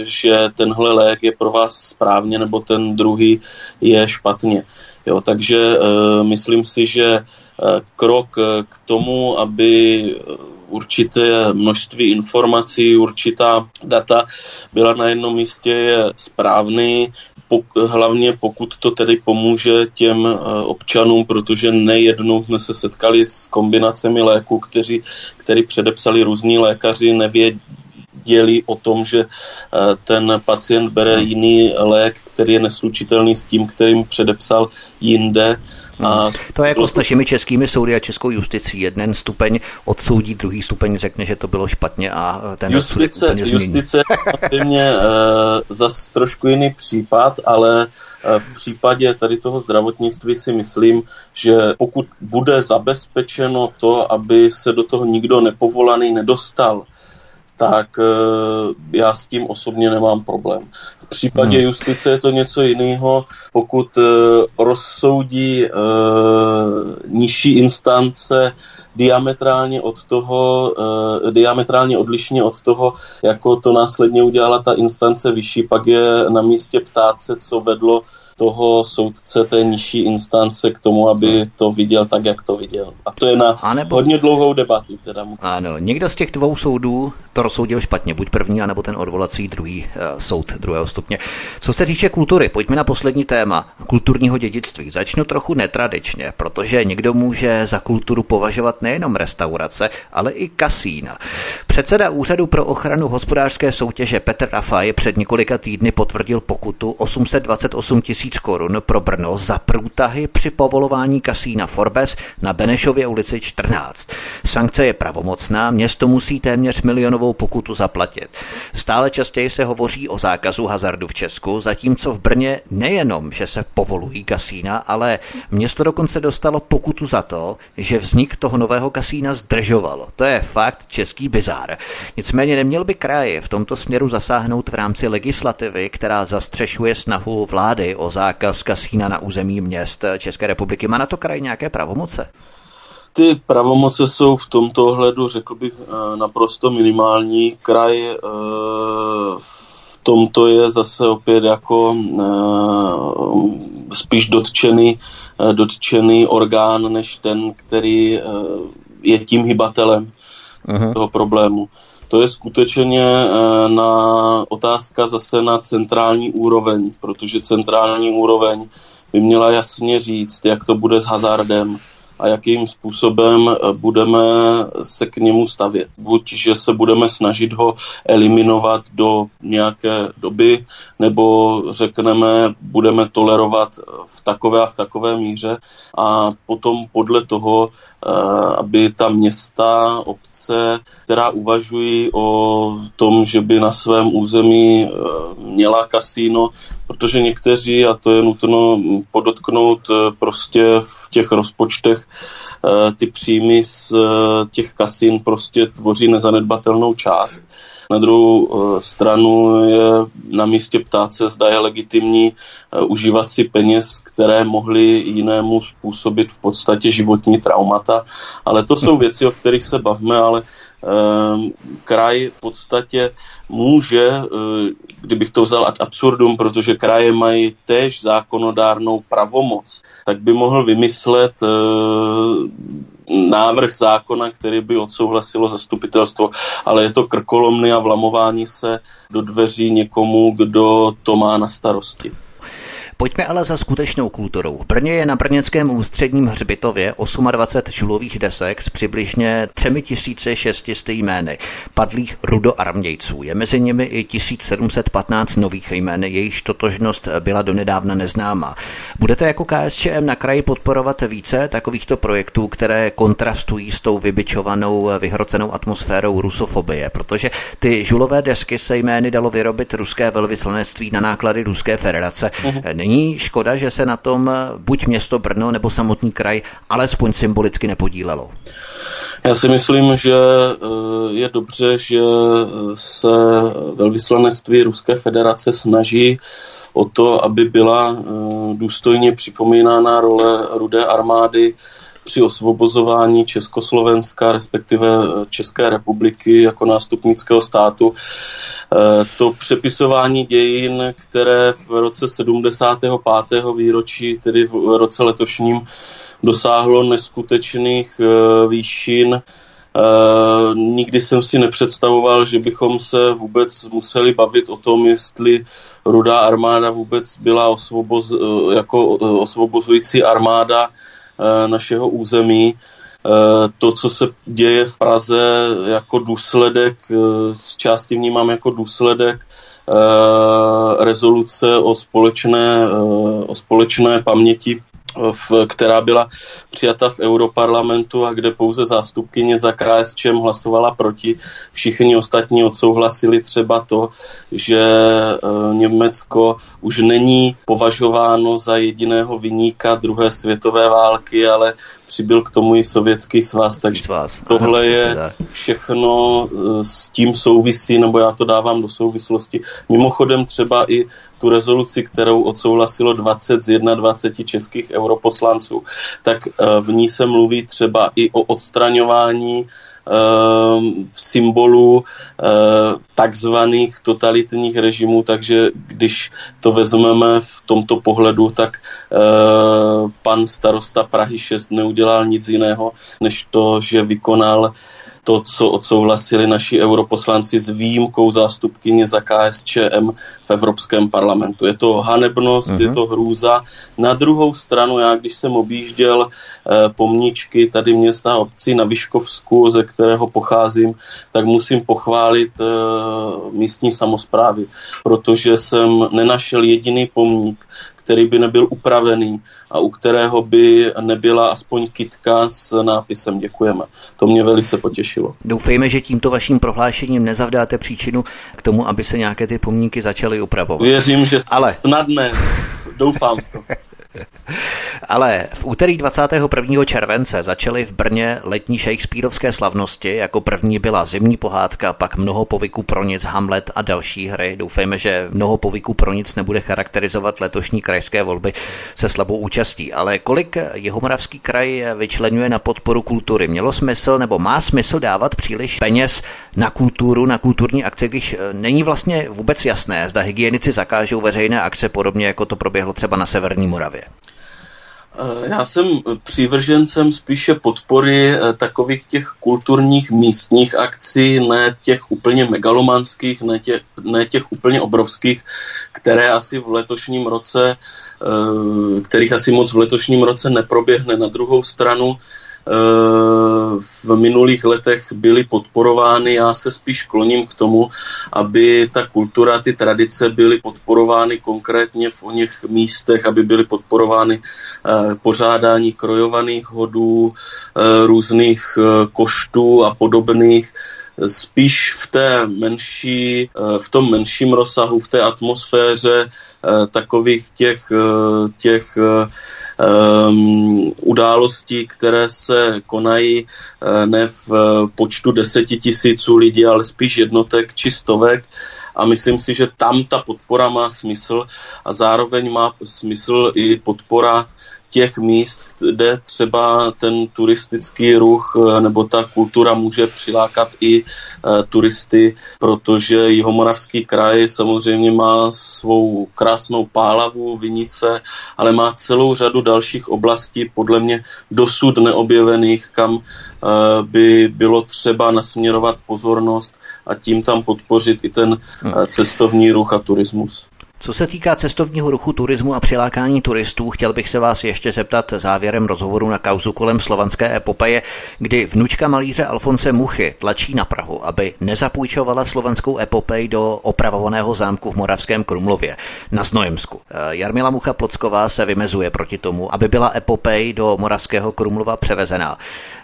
že tenhle lék je pro vás správně nebo ten druhý je špatně. Jo, takže uh, myslím si, že uh, krok eh, k tomu, aby určité množství informací, určitá data byla na jednom místě, je správný, pok- hlavně pokud to tedy pomůže těm občanům, protože nejednou jsme se setkali s kombinacemi léků, kteří, který předepsali různí lékaři, nevědí, věděli o tom, že ten pacient bere jiný lék, který je neslučitelný s tím, kterým předepsal jinde. A to je jako s našimi českými soudy a českou justicí. Jeden stupeň odsoudí, druhý stupeň řekne, že to bylo špatně a ten justice, úplně změní. Justice je mě uh, zase trošku jiný případ, ale v případě tady toho zdravotnictví si myslím, že pokud bude zabezpečeno to, aby se do toho nikdo nepovolaný nedostal, tak eh, já s tím osobně nemám problém. V případě hmm. justice je to něco jiného, pokud eh, rozsoudí eh, nižší instance diametrálně od toho, diametrálně odlišně od toho, jako to následně udělala ta instance vyšší, pak je na místě ptát se, co vedlo toho soudce té nižší instance k tomu, aby to viděl tak, jak to viděl. A to je na nebo... hodně dlouhou debatu. Teda. Ano, někdo z těch dvou soudů to rozsoudil špatně, buď první, anebo ten odvolací druhý uh, soud druhého stupně. Co se týče kultury, pojďme na poslední téma kulturního dědictví. Začnu trochu netradičně, protože někdo může za kulturu považovat nejenom restaurace, ale i kasína. Předseda Úřadu pro ochranu hospodářské soutěže Petr Rafaj před několika týdny potvrdil pokutu 828 tisíc korun pro Brno za průtahy při povolování kasína Forbes na Benešově ulici 14. Sankce je pravomocná, město musí téměř milionovou pokutu zaplatit. Stále častěji se hovoří o zákazu hazardu v Česku, zatímco v Brně nejenom, že se povolují kasína, ale město dokonce dostalo pokutu za to, že vznik toho nového kasína zdržovalo. To je fakt český bizár. Nicméně neměl by kraj v tomto směru zasáhnout v rámci legislativy, která zastřešuje snahu vlády o zákaz kasína na území měst České republiky. Má na to kraj nějaké pravomoce? Ty pravomoce jsou v tomto ohledu, řekl bych, eh, naprosto minimální. Kraj eh, v tomto je zase opět jako eh, spíš dotčený, dotčený orgán, než ten, který je tím hybatelem uh-huh. toho problému. To je skutečně na otázka zase na centrální úroveň, protože centrální úroveň by měla jasně říct, jak to bude s hazardem, a jakým způsobem eh, budeme se k němu stavět. Buď, že se budeme snažit ho eliminovat do nějaké doby, nebo řekneme, budeme tolerovat v takové a v takové míře a potom podle toho, eh, aby ta města, obce, která uvažují o tom, že by na svém území eh, měla kasíno, protože někteří, a to je nutno podotknout, prostě v těch rozpočtech Eh, ty příjmy z eh, těch kasín prostě tvoří nezanedbatelnou část. Na druhou eh, stranu je na místě ptát se, zda je legitimní užívat si peněz, které mohly jinému způsobit v podstatě životní traumata. Ale to jsou věci, o kterých se bavíme, ale kraj v podstatě může, eh, kdybych to vzal ad absurdum, protože kraje mají též zákonodárnou pravomoc, tak by mohl vymyslet eh, návrh zákona, který by odsouhlasilo zastupitelstvo, ale je to krkolomny a vlamování se do dveří někomu, kdo to má na starosti. Pojďme ale za skutečnou kulturou. V Brně je na Brněckém ústředním hřbitově 28 žulových desek s přibližně 3600 jmény padlých rudoarmějců. Je mezi nimi i 1715 nových jmén, jejichž totožnost byla donedávna neznámá. Budete jako KSČM na kraji podporovat více takovýchto projektů, které kontrastují s tou vybičovanou, vyhrocenou atmosférou rusofobie, protože ty žulové desky se jmény dalo vyrobit ruské velvyslanectví na náklady Ruské federace. Uh-huh. Není škoda, že se na tom buď město Brno nebo samotný kraj alespoň symbolicky nepodílelo? Já si myslím, že eh, je dobře, že se velvyslanectví Ruské federace snaží o to, aby byla eh, důstojně připomínána role Rudé armády při osvobozování Československa, respektive České republiky jako nástupnického státu. Eh, to přepisování dějin, které v roce 75. výročí, tedy v roce letošním, dosáhlo neskutečných eh, výšin, Uh, nikdy jsem si nepředstavoval, že bychom se vůbec museli bavit o tom, jestli rudá armáda vůbec byla osvoboz, jako osvobozující armáda našeho území. Eh, to, co se děje v Praze jako důsledek, eh, z části vnímám jako důsledek eh, rezoluce o společné, o společné paměti v, která byla přijata v Europarlamentu a kde pouze zástupkyně za KSČM hlasovala proti. Všichni ostatní odsouhlasili třeba to, že Německo už není považováno za jediného vyníka druhé světové války, ale přibyl k tomu i sovětský svaz, takže svaz. tohle je všechno e, s tím souvisí, nebo já to dávám do souvislosti. Mimochodem třeba i tu rezoluci, kterou odsouhlasilo 20 z 21 českých europoslanců, tak e, v ní se mluví třeba i o odstraňování symbolů takzvaných totalitních režimů, takže když to vezmeme v tomto pohledu, tak pan starosta Prahy 6 neudělal nic jiného, než to, že vykonal to, co odsouhlasili naši europoslanci s výjimkou zástupkyně za KSČM v Evropském parlamentu. Je to hanebnost, mm-hmm. je mhm. to hrůza. Na druhou stranu, já když jsem objížděl eh, pomníčky tady města a obcí na Vyškovsku, ze kterého pocházím, tak musím pochválit eh, místní samozprávy, protože jsem nenašel jediný pomník, který by nebyl upravený a u kterého by nebyla aspoň kitka s nápisem děkujeme. To mě velice potěšilo. Doufejme, že tímto vaším prohlášením nezavdáte příčinu k tomu, aby se nějaké ty pomníky začaly upravovat. Věřím, že Ale... snadné. Doufám v to. Ale v úterý 21. července začaly v Brně letní Shakespeareovské slavnosti. Jako první byla zimní pohádka, pak mnoho povyků pro nic, Hamlet a další hry. Doufejme, že mnoho povyků pro nic nebude charakterizovat letošní krajské volby se slabou účastí. Ale kolik Jihomoravský kraj vyčlenuje na podporu kultury? Mělo smysl nebo má smysl dávat příliš peněz na kulturu, na kulturní akce, když není vlastně vůbec jasné, zda hygienici zakážou veřejné akce podobně, jako to proběhlo třeba na Severní Moravě? Eh, já jsem přívržencem spíše podpory eh, takových těch kulturních místních akcí, ne těch úplně megalomanských, ne těch, ne těch úplně obrovských, které asi v letošním roce, eh, kterých asi moc v letošním roce neproběhne. Na druhou stranu v minulých letech byly podporovány. Já se spíš kloním k tomu, aby ta kultura, ty tradice byly podporovány konkrétně v o něch místech, aby byly podporovány eh, pořádání krojovaných hodů, eh, různých eh, koštů a podobných spíš v té menší, v tom menším rozsahu, v té atmosféře takových těch, těch um, událostí, které se konají uh, ne v počtu deseti tisíců lidí, ale spíš jednotek či stovek. A myslím si, že tam ta podpora má smysl a zároveň má smysl i podpora těch míst, kde třeba ten turistický ruch eh, nebo ta kultura může přilákat i eh, turisty, protože Jihomoravský kraj samozřejmě má svou krásnou pálavu, vinice, ale má celou řadu dalších oblastí, podle mě dosud neobjevených, kam eh, by bylo třeba nasměrovat pozornost a tím tam podpořit i ten hm. cestovní ruch a turismus. Co se týká cestovního ruchu, turismu a přilákání turistů, chtěl bych se vás ještě zeptat závěrem rozhovoru na kauzu kolem slovanské epopeje, kdy vnučka malíře Alfonse Muchy tlačí na Prahu, aby nezapůjčovala slovanskou epopej do opravovaného zámku v Moravském Krumlově na Znojemsku. Eh, Jarmila Mucha Plocková se vymezuje proti tomu, aby byla epopej do Moravského Krumlova převezená.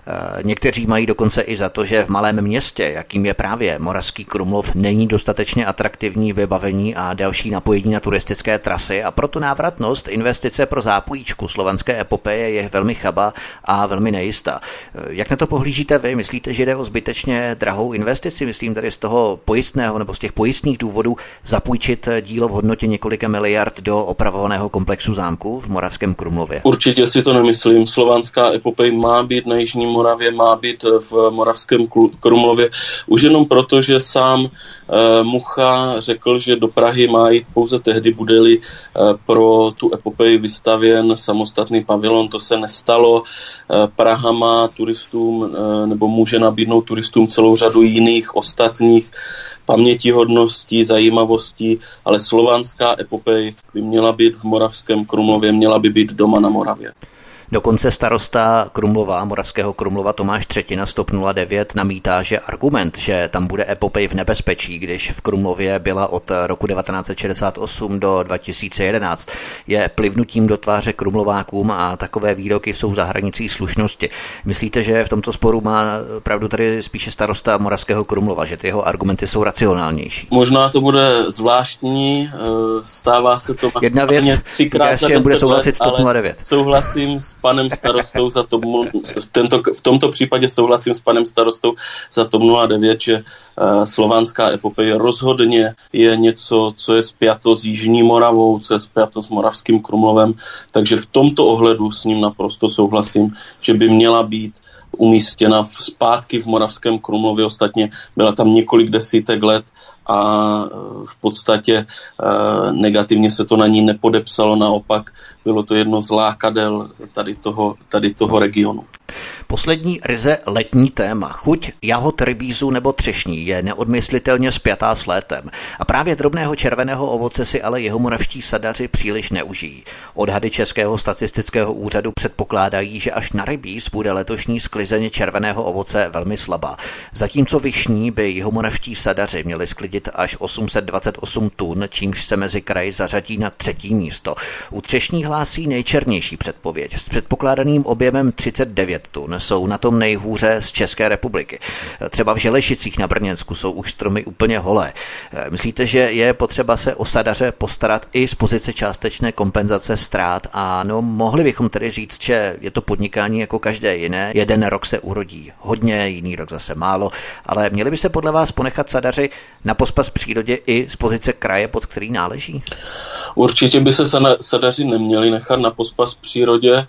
Eh, někteří mají dokonce i za to, že v malém městě, jakým je právě Moravský Krumlov, není dostatečně atraktivní vybavení a další napojení na turistické trasy a proto návratnost investice pro zápůjčku slovanské epopeje je velmi chaba a velmi nejistá. Eh, jak na to pohlížíte vy? Myslíte, že jde o zbytečně drahou investici? Myslím tady z toho pojistného nebo z těch pojistných důvodů zapůjčit dílo v hodnotě několika miliard do opravovaného komplexu zámku v Moravském Krumlově? Určitě si to nemyslím. Slovanská epopej má být na Jižním Moravě, má být v Moravském Krumlově. Už jenom proto, že sám eh, Mucha řekl, že do Prahy má jít pouze tehdy, bude-li eh, pro tu epopej vystavěn samostatný pavilon. To se nestalo. Eh, Praha má turistům nebo může nabídnout turistům celou řadu jiných ostatních pamětihodností, zajímavostí, ale slovanská epopej by měla být v Moravském Krumlově, měla by být doma na Moravě. Dokonce starosta Krumlova, Moravského Krumlova Tomáš Třetina Stop 09 namítá, že argument, že tam bude epopej v nebezpečí, když v Krumlově byla od roku 1968 do 2011, je plivnutím do tváře Krumlovákům a takové výroky jsou za hranicí slušnosti. Myslíte, že v tomto sporu má pravdu tady spíše starosta Moravského Krumlova, že ty jeho argumenty jsou racionálnější? Možná to bude zvláštní, eh, stává se to Jedna věc, třikrát bude souhlasit Stop 09. Souhlasím s panem starostou za tom, tento, v tomto případě souhlasím s panem starostou za TOP 09, že uh, slovanská epopeje rozhodně je něco, co je spjato s Jižní Moravou, co je spjato s Moravským Krumlovem, takže v tomto ohledu s ním naprosto souhlasím, že by měla být umístěna zpátky v Moravském Krumlově. Ostatně byla tam několik desítek let a v podstatě negativně se to na ní nepodepsalo, naopak bylo to jedno z lákadel tady toho, tady toho regionu. Poslední ryze letní téma. Chuť jahod, rybízu nebo třešní je neodmyslitelně spjatá s létem. A právě drobného červeného ovoce si ale jeho moravští sadaři příliš neužijí. Odhady Českého statistického úřadu předpokládají, že až na rybíz bude letošní sklizeně červeného ovoce velmi slabá. Zatímco vyšní by jeho moravští sadaři měli sklidit až 828 tun, čímž se mezi kraji zařadí na třetí místo. U třešní hlásí nejčernější předpověď s předpokládaným objemem 39 tun jsou na tom nejhůře z České republiky. Třeba v Želešicích na Brněnsku jsou už stromy úplně holé. Myslíte, že je potřeba se o sadaře postarat i z pozice částečné kompenzace ztrát? A no, mohli bychom tedy říct, že je to podnikání jako každé jiné. Jeden rok se urodí hodně, jiný rok zase málo, ale měli by se podle vás ponechat sadaři na pospas přírodě i z pozice kraje, pod který náleží? Určitě by se sadaři neměli nechat na pospas přírodě.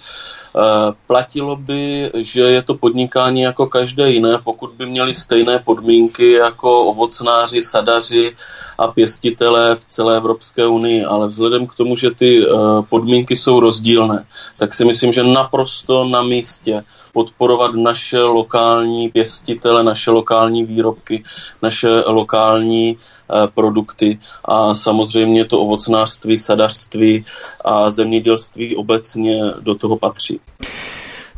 Eh, platilo by, že je to podnikání jako každé jiné, pokud by měli stejné podmínky jako ovocnáři, sadaři a pěstitelé v celé Evropské unii, ale vzhledem k tomu, že ty eh, podmínky jsou rozdílné, tak si myslím, že naprosto na místě podporovat naše lokální pěstitele, naše lokální výrobky, naše lokální eh, produkty a samozřejmě to ovocnářství, sadařství a zemědělství obecně do toho patří.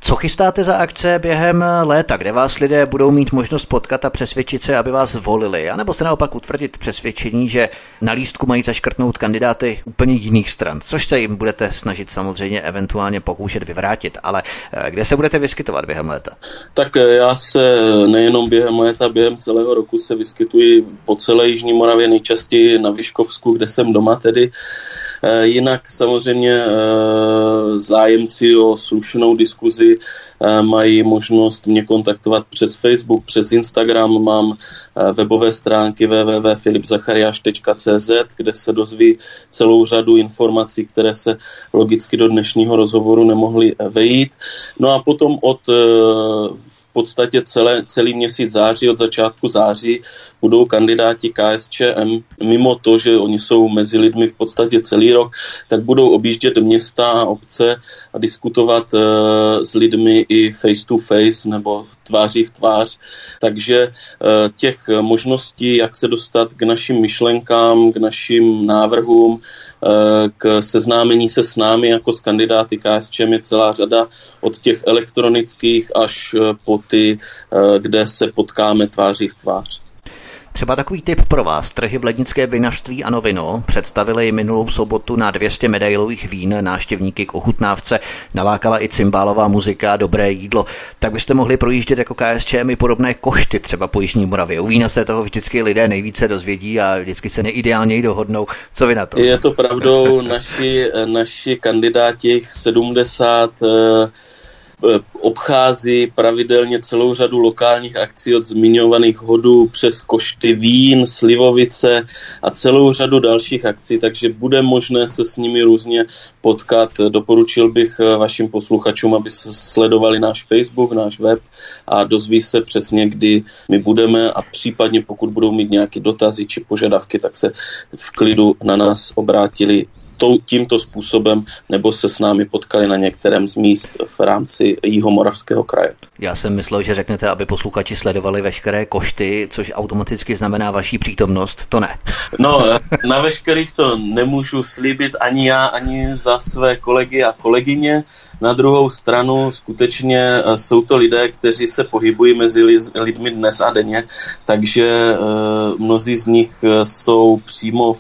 Co chystáte za akce během léta, kde vás lidé budou mít možnost potkat a přesvědčit se, aby vás volili, anebo se naopak utvrdit přesvědčení, že na lístku mají zaškrtnout kandidáty úplně jiných stran, což se jim budete snažit samozřejmě eventuálně pokoušet vyvrátit, ale eh, kde se budete vyskytovat během léta? Tak eh, já se nejenom během léta, během celého roku se vyskytuji po celé Jižní Moravě, nejčastěji na Vyškovsku, kde jsem doma tedy. Eh, jinak samozřejmě zájemci o slušnou diskuzi Eh, mají možnost mě kontaktovat přes Facebook, přes Instagram, mám eh, webové stránky www.filipzachariáš.cz, kde se dozví celou řadu informací, které se logicky do dnešního rozhovoru nemohly vejít. No a potom od eh, podstatě celé, celý měsíc září, od začátku září, budou kandidáti KSČM, mimo to, že oni jsou mezi lidmi v podstatě celý rok, tak budou objíždět města a obce a diskutovat uh, s lidmi i face to face nebo tváří v tvář. Takže uh, těch možností, jak se dostat k našim myšlenkám, k našim návrhům, Eh, k seznámení se s námi jako s kandidáty KSČM je celá řada od těch elektronických až eh, po ty, eh, kde se potkáme tváří v tvář. Třeba takový tip pro vás. Trhy v lednické vinařství a novino představili minulou sobotu na 200 medailových vín návštěvníky k ochutnávce. Nalákala i cymbálová muzika a dobré jídlo. Tak byste mohli projíždět jako KSČM i podobné košty třeba po Jižní Moravě. U vína se toho vždycky lidé nejvíce dozvědí a vždycky se neideálněji dohodnou. Co vy na to? Je to pravdou, naši, naši kandidáti 70 Eh, obchází pravidelně celou řadu lokálních akcí od zmiňovaných hodů přes košty vín, slivovice a celou řadu dalších akcí, takže bude možné se s nimi různě potkat. Doporučil bych eh, vašim posluchačům, aby sledovali náš Facebook, náš web a dozví se přesně, kdy my budeme a případně pokud budou mít nějaké dotazy či požadavky, tak se v klidu na nás obrátili tímto způsobem nebo se s námi potkali na některém z míst v rámci Jihomoravského kraje. Já jsem myslel, že řeknete, aby posluchači sledovali veškeré košty, což automaticky znamená vaší přítomnost. To ne. No, na veškerých to nemůžu slíbit ani já, ani za své kolegy a kolegyně. Na druhou stranu skutečně eh, jsou to lidé, kteří se pohybují mezi lidmi dnes a denně, takže eh, mnozí z nich eh, jsou přímo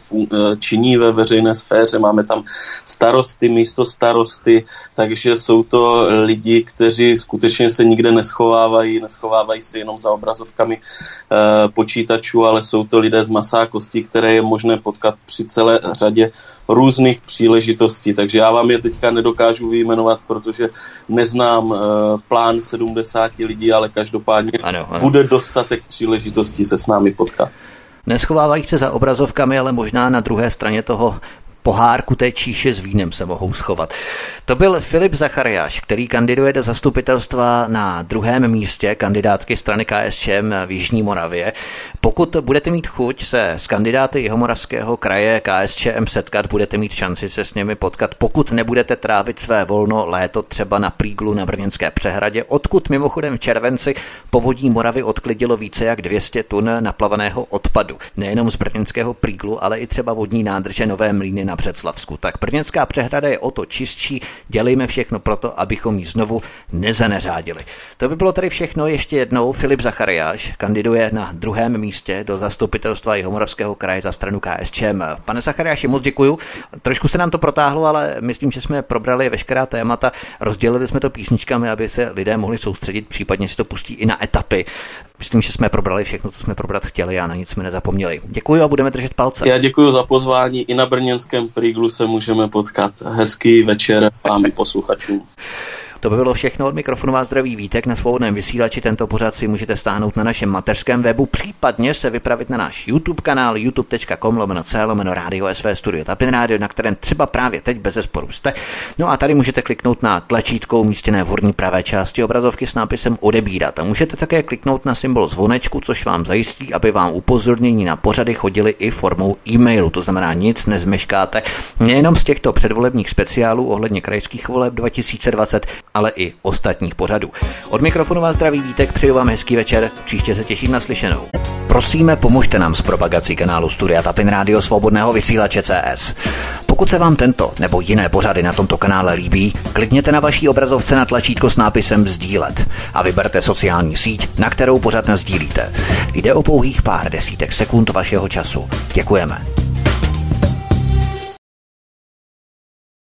činí ve veřejné sféře. Máme tam starosty, místo starosty, takže jsou to lidi, kteří skutečně se nikde neschovávají, neschovávají se jenom za obrazovkami počítačů, ale jsou to lidé z masá kostí, které je možné potkat při celé řadě různých příležitostí. Takže já vám je teďka nedokážu vyjmenovat, protože neznám uh, plán 70 lidí, ale každopádně ano, ano. bude dostatek příležitostí se s námi potkat. Neschovávají se za obrazovkami, ale možná na druhé straně toho pohárku té číše s vínem se mohou schovat. To byl Filip Zachariáš, který kandiduje do zastupitelstva na druhém místě kandidátky strany KSČM v Jižní Moravě. Pokud budete mít chuť se s kandidáty Jihomoravského kraje KSČM setkat, budete mít šanci se s nimi potkat, pokud nebudete trávit své volno léto třeba na Príglu na Brněnské přehradě, odkud mimochodem v červenci povodí Moravy odklidilo více jak 200 tun naplaveného odpadu. Nejenom z brněnského Príglu, ale i třeba vodní nádrže Nové mlýny na Břeclavsku. Tak Brněnská přehrada je o to čistší, dělejme všechno proto, abychom ji znovu nezaneřádili. To by bylo tady všechno ještě jednou. Filip Zachariáš kandiduje na druhém místě do zastupitelstva Jihomoravského kraje za stranu KSČM. Pane Zachariáši, moc děkuju. Trošku se nám to protáhlo, ale myslím, že jsme probrali veškerá témata, rozdělili jsme to písničkami, aby se lidé mohli soustředit, případně si to pustí i na etapy. Myslím, že jsme probrali všechno, co jsme probrat chtěli a na nic jsme nezapomněli. Děkuji a budeme držet palce. Já děkuji za pozvání. I na brněnském Príglu se můžeme potkat. Hezký večer vám i posluchačům. To by bylo všechno od mikrofonu vás zdraví Vítek na svobodném vysílači. Tento pořad si můžete stáhnout na našem mateřském webu, případně se vypravit na náš YouTube kanál youtube.com lomeno c lomeno radio SV Studio Tapin Radio, na kterém třeba právě teď bez zesporu jste. No a tady můžete kliknout na tlačítko umístěné v horní pravé části obrazovky s nápisem odebírat. A můžete také kliknout na symbol zvonečku, což vám zajistí, aby vám upozornění na pořady chodily i formou e-mailu. To znamená, nic nezmeškáte nejenom z těchto předvolebních speciálů ohledně krajských voleb 2020, ale i ostatních pořadů. Od mikrofonu vás zdraví Vítek, přeju vám hezký večer, příště se těším na slyšenou. Prosíme, pomožte nám s propagací kanálu Studia Tapin Radio Svobodného vysílače CS. Pokud se vám tento nebo jiné pořady na tomto kanále líbí, klikněte na vaší obrazovce na tlačítko s nápisem Sdílet a vyberte sociální síť, na kterou pořad sdílíte. Jde o pouhých pár desítek sekund vašeho času. Děkujeme.